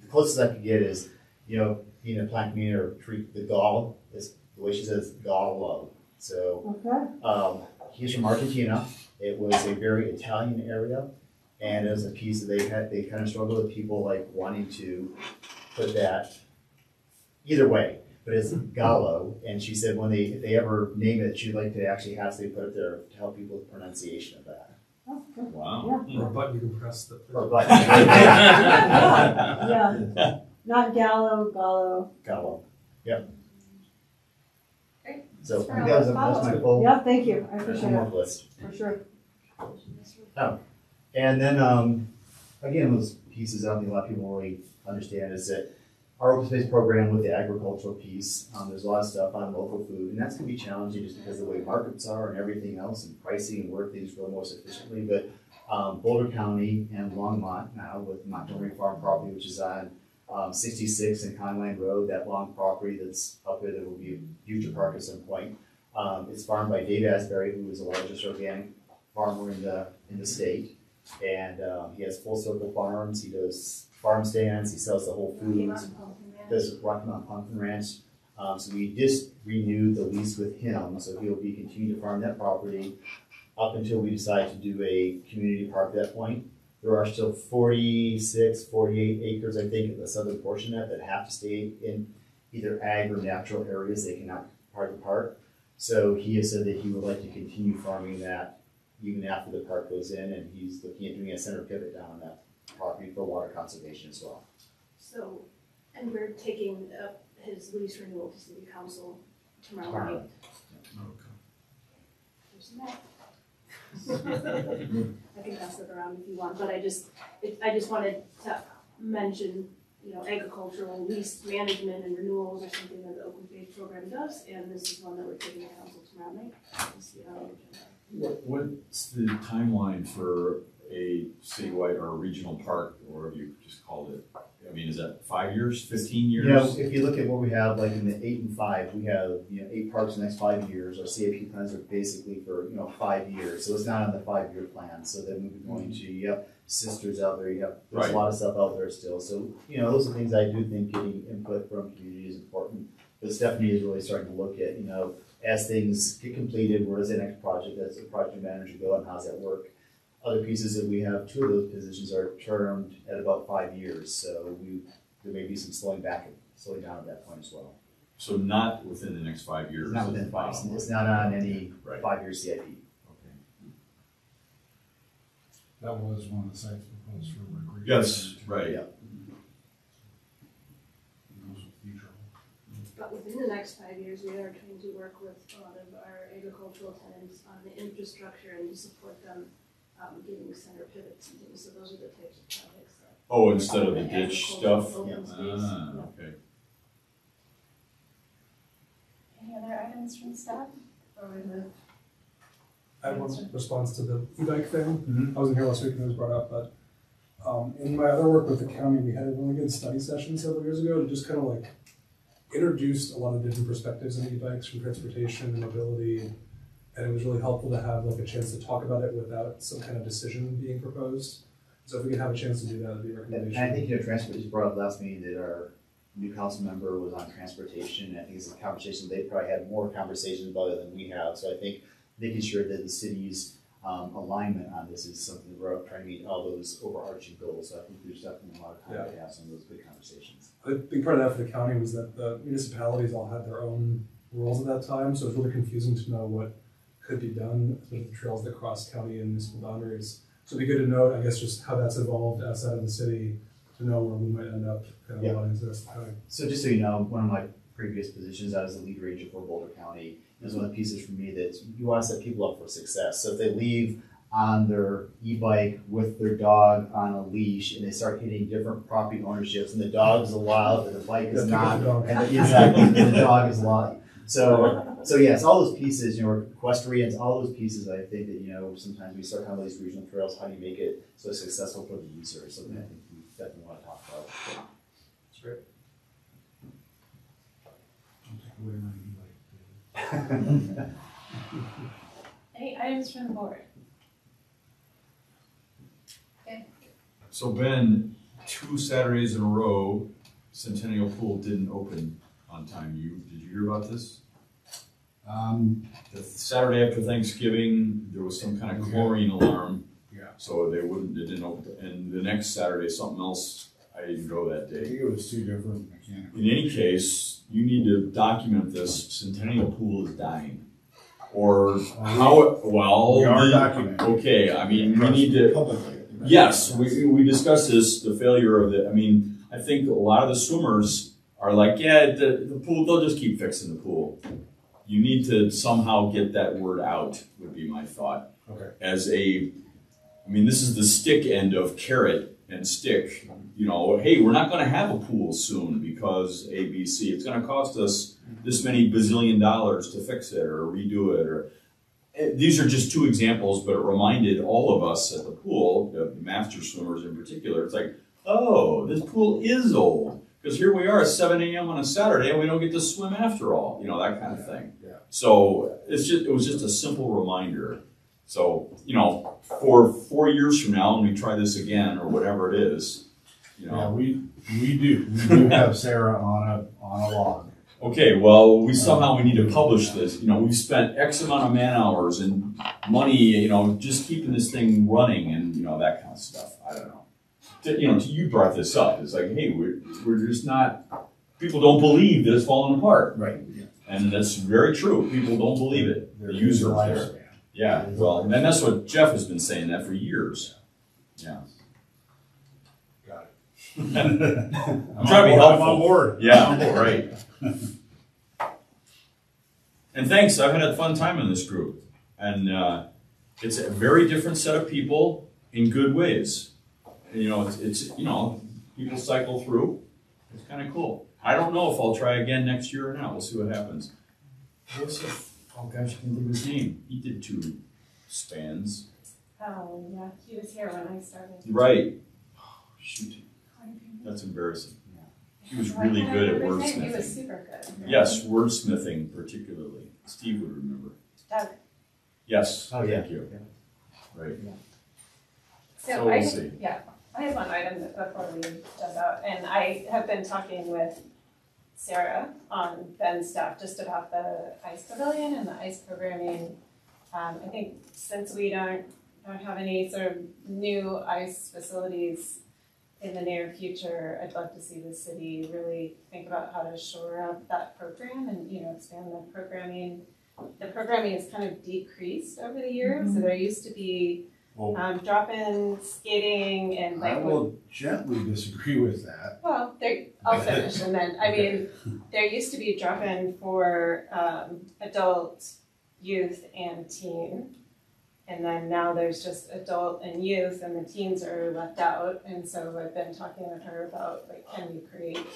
the closest I could get is, you know, being a plant community or treat the gall, is the way she says gallo. So Okay, um, he's from Argentina. It was a very Italian area, and it was a piece that they had. They kind of struggled with people like wanting to put that either way. But it's Gallo, and she said when they if they ever name it, she'd like to actually have somebody put it there to help people with the pronunciation of that. oh, good, Wow. yeah. Or a button you can press the Or but Yeah, not Gallo, Gallo, Gallo, yep. Great. So I For think that was, the that was my follow-up. full yeah, thank you, I appreciate it, list. for sure. And then, um, again, those pieces I don't think a lot of people really understand is that our open space program with the agricultural piece, um, there's a lot of stuff on local food, and that's gonna be challenging just because of the way markets are and everything else and pricing and where things grow most efficiently, but, um, Boulder County and Longmont now with Montgomery Farm property, which is on, um, sixty-six and County Line Road, that long property that's up there that will be a future park at some point. Um, it's farmed by Dave Asbury, who is the largest organic farmer in the, in the state. And um, he has full circle farms. He does farm stands. He sells the whole foods. Does Rocky Mountain Pumpkin Ranch. Um, so we just renewed the lease with him. So he'll be continuing to farm that property up until we decide to do a community park at that point. There are still 46, 48 acres, I think, in the southern portion of that that have to stay in either ag or natural areas. They cannot part of the park. So he has said that he would like to continue farming that even after the park goes in, and he's looking at doing a center pivot down on that property for water conservation as well. So, and we're taking up his lease renewal to city council tomorrow Tomorrow. night. There's that. I can pass it around if you want, but I just, it, I just wanted to mention, you know, agricultural lease management and renewals are something that the open space program does, and this is one that we're taking to council tomorrow night. We'll see it on the. What, what's the timeline for a citywide or a regional park, or whatever you just called it? I mean, is that five years, fifteen years? You know, if you look at what we have, like in the eight and five, we have, you know, eight parks in the next five years. Our CIP plans are basically for, you know, five years, so it's not on the five-year plan. So then we'll be going to, you have sisters out there, you have, there's a lot of stuff out there still. So, you know, those are things I do think getting input from community is important. But Stephanie is really starting to look at, you know, as things get completed, where does the next project, as a project manager go and how's that work? Other pieces that we have, two of those positions are termed at about five years, so we, there may be some slowing back, and slowing down at that point as well. So not within the next five years? It's not within five, bottom it's not on any Right. five-year CIP. Okay. That was one of the sites proposed for recreation. Yes, right. Yeah. Those are future. But within the next five years, we are trying to work with a lot of our agricultural tenants on the infrastructure and to support them, um, getting center pivots and things, so those are the types of projects that. Oh, instead of the Open ditch agricultural, stuff? Open space, Ah, yeah. okay. Any other items from staff? Or we move I have one response to the e-bike thing. Mhm. I wasn't here last week when it was brought up, but um, in my other work with the county, we had a really good study session several years ago to just kind of like introduced a lot of different perspectives on e-bikes from transportation and mobility. And it was really helpful to have like a chance to talk about it without some kind of decision being proposed. So if we could have a chance to do that, it'd be a And. I think, you know, transportation brought up last meeting that our new council member was on transportation. I think it's a conversation, they probably had more conversations about it than we have. So I think making sure that the city's um, alignment on this is something that we're trying to meet all those overarching goals. So I think there's definitely a lot of time to have some of those good conversations. A big part of that for the county was that the municipalities all had their own rules at that time, so it was really confusing to know what could be done, especially the trails that cross county and municipal boundaries. So it'd be good to note, I guess, just how that's evolved outside of the city to know where we might end up kind of Yeah. aligning to of county. So just so you know, one of my previous positions, I was the lead ranger for Boulder County. It was one of the pieces for me that you want to set people up for success. So if they leave on their e-bike with their dog on a leash and they start hitting different property ownerships and the dog is allowed, but the bike is not, the dog. and the, exactly, and the dog is allowed. So, so yes, all those pieces, you know, equestrians, all those pieces, I think that, you know, sometimes we start having these regional trails, how do you make it so successful for the user? Something I think we definitely want to talk about. That's great. Don't take away my e-bike. Any items from the board? Okay. So Ben, two Saturdays in a row, Centennial Pool didn't open on time. You, did you hear about this? Um, The Saturday after Thanksgiving, there was some kind of chlorine alarm. Yeah. So they wouldn't, they didn't open, and the next Saturday, something else, I didn't go that I day. think it was two different mechanical. In any case, you need to document this, Centennial Pool is dying. Or how, well. We are the- documenting. Okay, I mean, we need to, Publicly. Yes, we, we discussed this, the failure of the, I mean, I think a lot of the swimmers are like, yeah, the, the pool, they'll just keep fixing the pool. You need to somehow get that word out, would be my thought. Okay. As a, I mean, this is the stick end of carrot and stick. You know, hey, we're not gonna have a pool soon because A, B, C. It's gonna cost us this many bazillion dollars to fix it or redo it or Eh, these are just two examples, but it reminded all of us at the pool, the master swimmers in particular, it's like, oh, this pool is old. Because here we are at 7 a.m. on a Saturday and we don't get to swim after all, you know, that kind of thing. Yeah. So it's just, it was just a simple reminder. So, you know, for four years from now, when we try this again or whatever it is, you Yeah, we, we do, we do have Sarah on a, on a log. Okay, well, we somehow we need to publish this. You know, we've spent X amount of man hours and money, you know, just keeping this thing running and, you know, that kind of stuff. I don't know. To- you know, to- you brought this up. It's like, hey, we're, we're just not, people don't believe that it's falling apart. Right. And that's very true. People don't believe it. The There is user a there. Yeah, well, and that's what Jeff has been saying that for years. Yeah. Got it. I'm trying to be I'm helpful. on board. Yeah, right. And thanks, I've had a fun time in this group. And uh, it's a very different set of people in good ways. And, you know, it's, it's, you know, people cycle through. It's kind of cool. I don't know if I'll try again next year or not. We'll see what happens. What's the, oh gosh, I can't think of his name. He did two spans. Oh, yeah, he was here when I started. Right. Oh, shoot, that's embarrassing. He was Why really good at remember his name? He was wordsmithing. super good. Yes, wordsmithing particularly. Steve would remember. Doug. Yes, Oh, yeah. thank you. Right. So So we'll I, see. yeah, I have one item that before we jump out, and I have been talking with Sarah on Ben's staff just about the ice pavilion and the ice programming. Um, I think since we don't, don't have any sort of new ice facilities in the near future, I'd love to see the city really think about how to shore up that program and, you know, expand the programming. The programming has kind of decreased over the years, so there used to be Well, um, drop-in skating and like I like, will gently disagree with that. well, there, I'll finish and then, I mean, there used to be drop-in for, um, adult, youth and teen. And then now there's just adult and youth and the teens are left out. And so I've been talking with her about like, can we create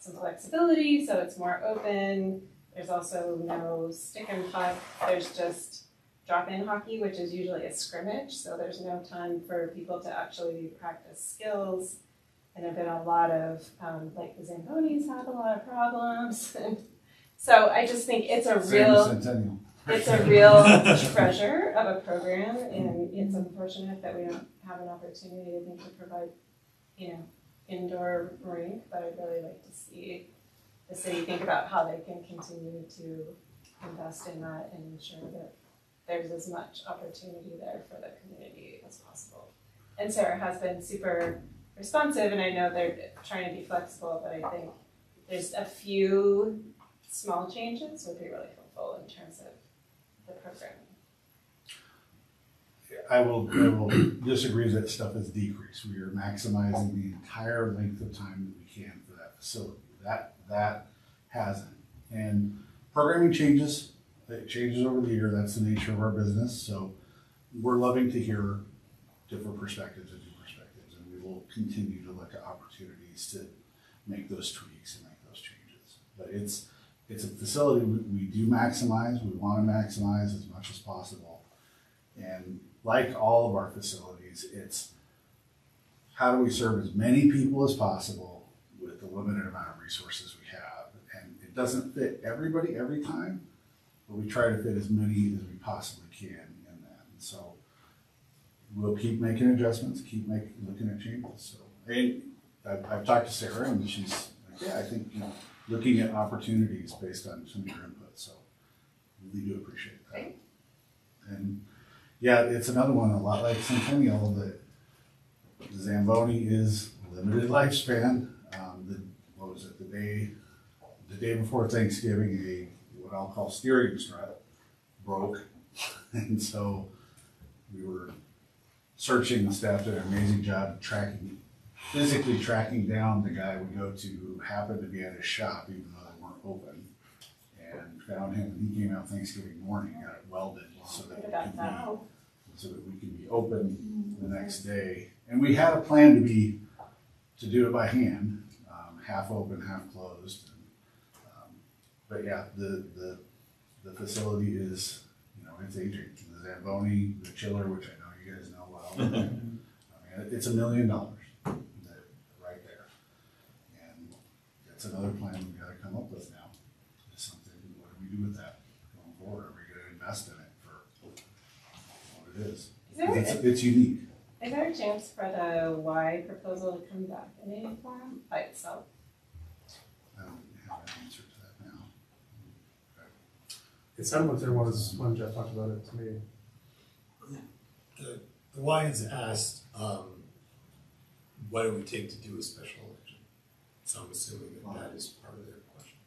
some flexibility so it's more open? There's also no stick and puck, there's just drop-in hockey, which is usually a scrimmage, so there's no time for people to actually practice skills. And there've been a lot of, um, like the Zambonis have a lot of problems. so I just think it's a Same real, it's a real treasure of a program, and it's unfortunate that we don't have an opportunity, I think, to provide, you know, indoor rink, but I'd really like to see the city think about how they can continue to invest in that and ensure that there's as much opportunity there for the community as possible. And Sarah has been super responsive, and I know they're trying to be flexible, but I think there's a few small changes would be really helpful in terms of the programming. I will, I will disagree that stuff has decreased. We are maximizing the entire length of time that we can for that facility. That, that hasn't. And programming changes, it changes over the year. That's the nature of our business. So we're loving to hear different perspectives and new perspectives. And we will continue to look at opportunities to make those tweaks and make those changes. But it's, it's a facility we, we do maximize. We want to maximize as much as possible. And like all of our facilities, it's how do we serve as many people as possible with the limited amount of resources we have? And it doesn't fit everybody every time, but we try to fit as many as we possibly can in that. And so we'll keep making adjustments, keep making, looking at changes. So, and I've, I've talked to Sarah and she's like, yeah, I think, you know, looking at opportunities based on some of your input. So really do appreciate that. And yeah, it's another one, a lot like Centennial, that Zamboni is limited lifespan. Um, the, what was it, the day, the day before Thanksgiving, a, what I'll call steering strut broke. And so we were searching, the staff did an amazing job tracking, physically tracking down the guy we go to who happened to be at his shop, even though they weren't open. And found him, and he came out Thanksgiving morning, got it welded so that it could be so that we can be open the next day. And we had a plan to be, to do it by hand, um, half open, half closed. But yeah, the, the, the facility is, you know, it's aging. The Zamboni, the chiller, which I know you guys know well. Mm-hmm. I mean, it's a million dollars, that- right there. And that's another plan we gotta come up with now. Is something, what do we do with that going forward? Are we gonna invest in it for what it is? Is there, It's, is it's unique. there a chance for the Y proposal to come back in any form by itself? I don't have an answer to that now. It sounded like there was when Jeff talked about it to me. The, the Y has asked, um, what it would take to do a special election. So I'm assuming that that is part of their question.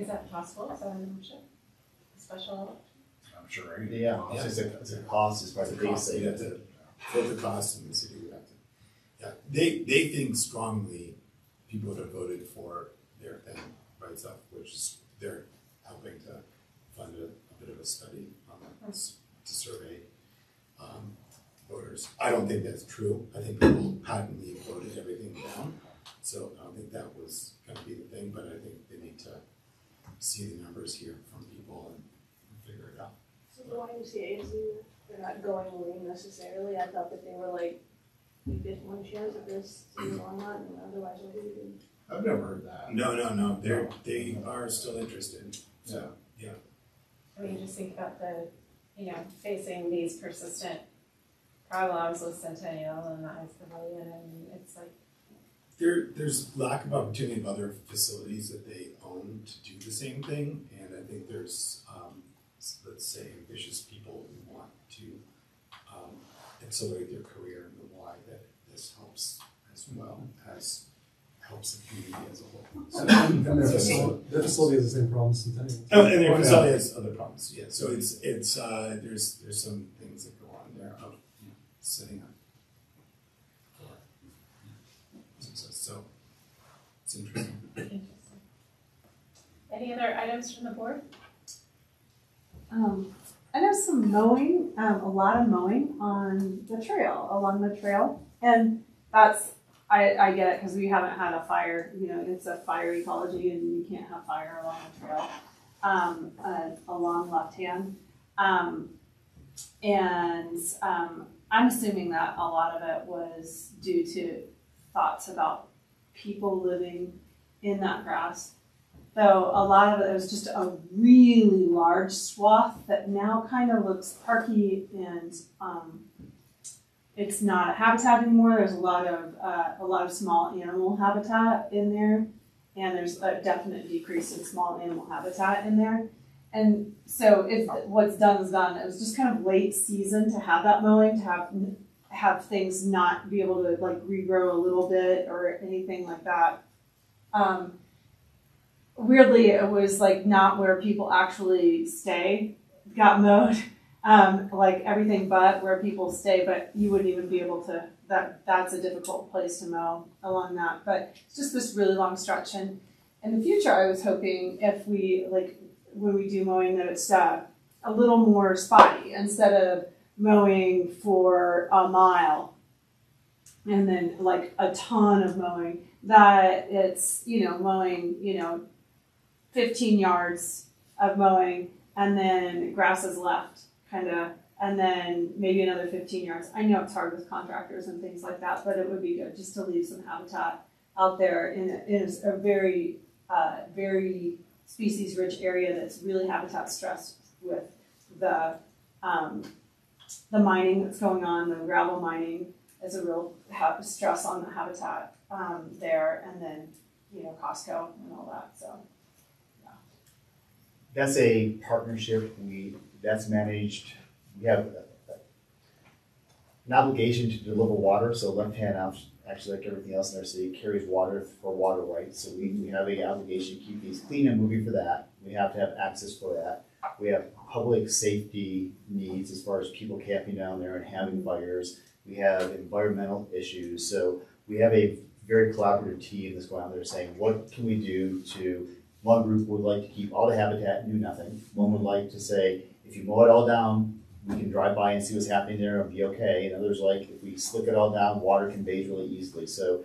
Is that possible? Is that an option? A Special election? I'm sure, right? Yeah, it's just a, it's a cost as far as the The cost, base. you have to, for the cost and the city would have to. Yeah, they, they think strongly people would have voted for their thing by itself, which is, they're helping to fund a, a bit of a study on that, s- to survey, um, voters. I don't think that's true. I think people patently voted everything down. So I don't think that was gonna be the thing, but I think they need to see the numbers here from people and figure it out. So the YMCA is, they're not going away necessarily, I thought that they were like, we get one chance at this, and one not, and otherwise we're leaving. I've never heard that. No, no, no, they're, they are still interested, so, I mean, just think about the, you know, facing these persistent problems with Centennial and the Ice Pavilion, and it's like, there, there's lack of opportunity of other facilities that they own to do the same thing, and I think there's, um, let's say ambitious people who want to, um, accelerate their career in the Y, that this helps as well as helps the community as a whole. So- And their facility, their facility has the same problems as Centennial. Oh, and their facility has other problems, yeah, so it's, it's, uh, there's, there's some things that go on there of, you know, setting up for success, so, it's interesting. interesting. Any other items from the board? Um, I know some mowing, um, a lot of mowing on the trail, along the trail. And that's, I, I get it, cause we haven't had a fire, you know, it's a fire ecology and you can't have fire along the trail. Um, uh, along left hand. Um, and um, I'm assuming that a lot of it was due to thoughts about people living in that grass. Though a lot of it was just a really large swath that now kind of looks parky and um, it's not a habitat anymore. There's a lot of uh, a lot of small animal habitat in there, and there's a definite decrease in small animal habitat in there. And so if what's done is done. It was just kind of late season to have that mowing, to have have things not be able to like regrow a little bit or anything like that. Um, weirdly, it was like not where people actually stay got mowed. Um, like everything but where people stay, but you wouldn't even be able to. That that's a difficult place to mow along that. But it's just this really long stretch. And in the future, I was hoping if we like when we do mowing that it's uh, a little more spotty instead of mowing for a mile and then like a ton of mowing that it's you know mowing you know 15 yards of mowing and then grass is left kind of and then maybe another 15 yards. I know it's hard with contractors and things like that but it would be good just to leave some habitat out there in a, in a very uh, very species rich area that's really habitat stressed with the um, the mining that's going on the gravel mining is a real stress on the habitat um, there and then you know costco and all that so That's a partnership, we, that's managed, we have an obligation to deliver water, so Left Hand, Out- actually like everything else in our city, carries water for water rights, so we, we have an obligation to keep these clean and moving for that, we have to have access for that. We have public safety needs as far as people camping down there and having fires, we have environmental issues, so we have a very collaborative team that's going out there saying, what can we do to one group would like to keep all the habitat and do nothing. One would like to say, if you mow it all down, we can drive by and see what's happening there and be okay. And others like, if we slick it all down, water conveys really easily. So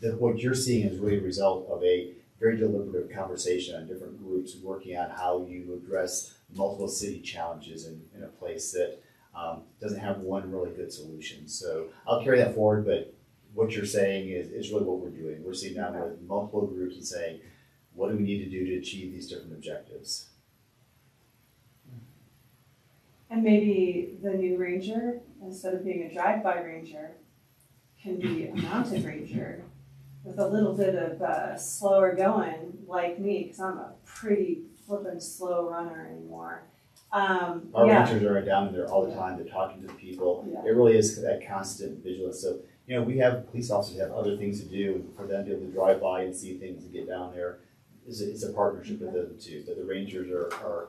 the, what you're seeing is really a result of a very deliberative conversation on different groups working on how you address multiple city challenges in, in a place that um, doesn't have one really good solution. So I'll carry that forward, but what you're saying is, is really what we're doing. We're sitting down with multiple groups and saying, what do we need to do to achieve these different objectives? And maybe the new ranger instead of being a drive-by ranger can be a mounted ranger with a little bit of uh, slower going like me because i'm a pretty flippin' slow runner anymore um, Our yeah. rangers are down there all the time, they're talking to the people. Yeah. It really is that constant vigilance. So, you know, we have police officers have other things to do for them to be able to drive by and see things and get down there. It's a, it's a partnership with them too. That the rangers are, are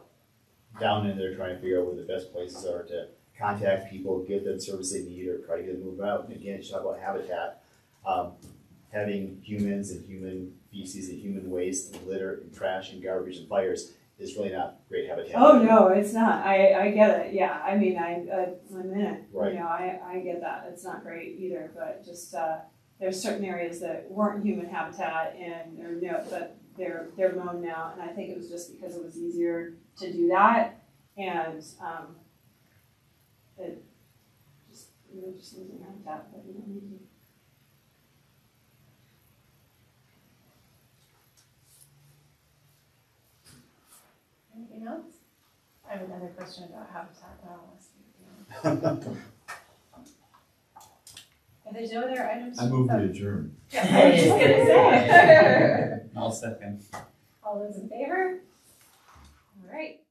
down in there trying to figure out where the best places are to contact people, give them service they need, or try to get them moved out. And again, you talk about habitat. Um, having humans and human feces and human waste and litter and trash and garbage and fires is really not great habitat. Oh no, it's not. I, I get it. Yeah, I mean, I, I I'm in it. Right. You know, I, I get that. It's not great either, but just uh, there's certain areas that weren't human habitat and they're no, but they're they're mown now, and I think it was just because it was easier to do that, and um, it just we were just losing habitat that we don't need to. Anything else? I have another question about habitat, but I'll ask you. If there's no other items. I moved to adjourn. Yeah, I was just gonna say. I'll second. All those in favor? All right.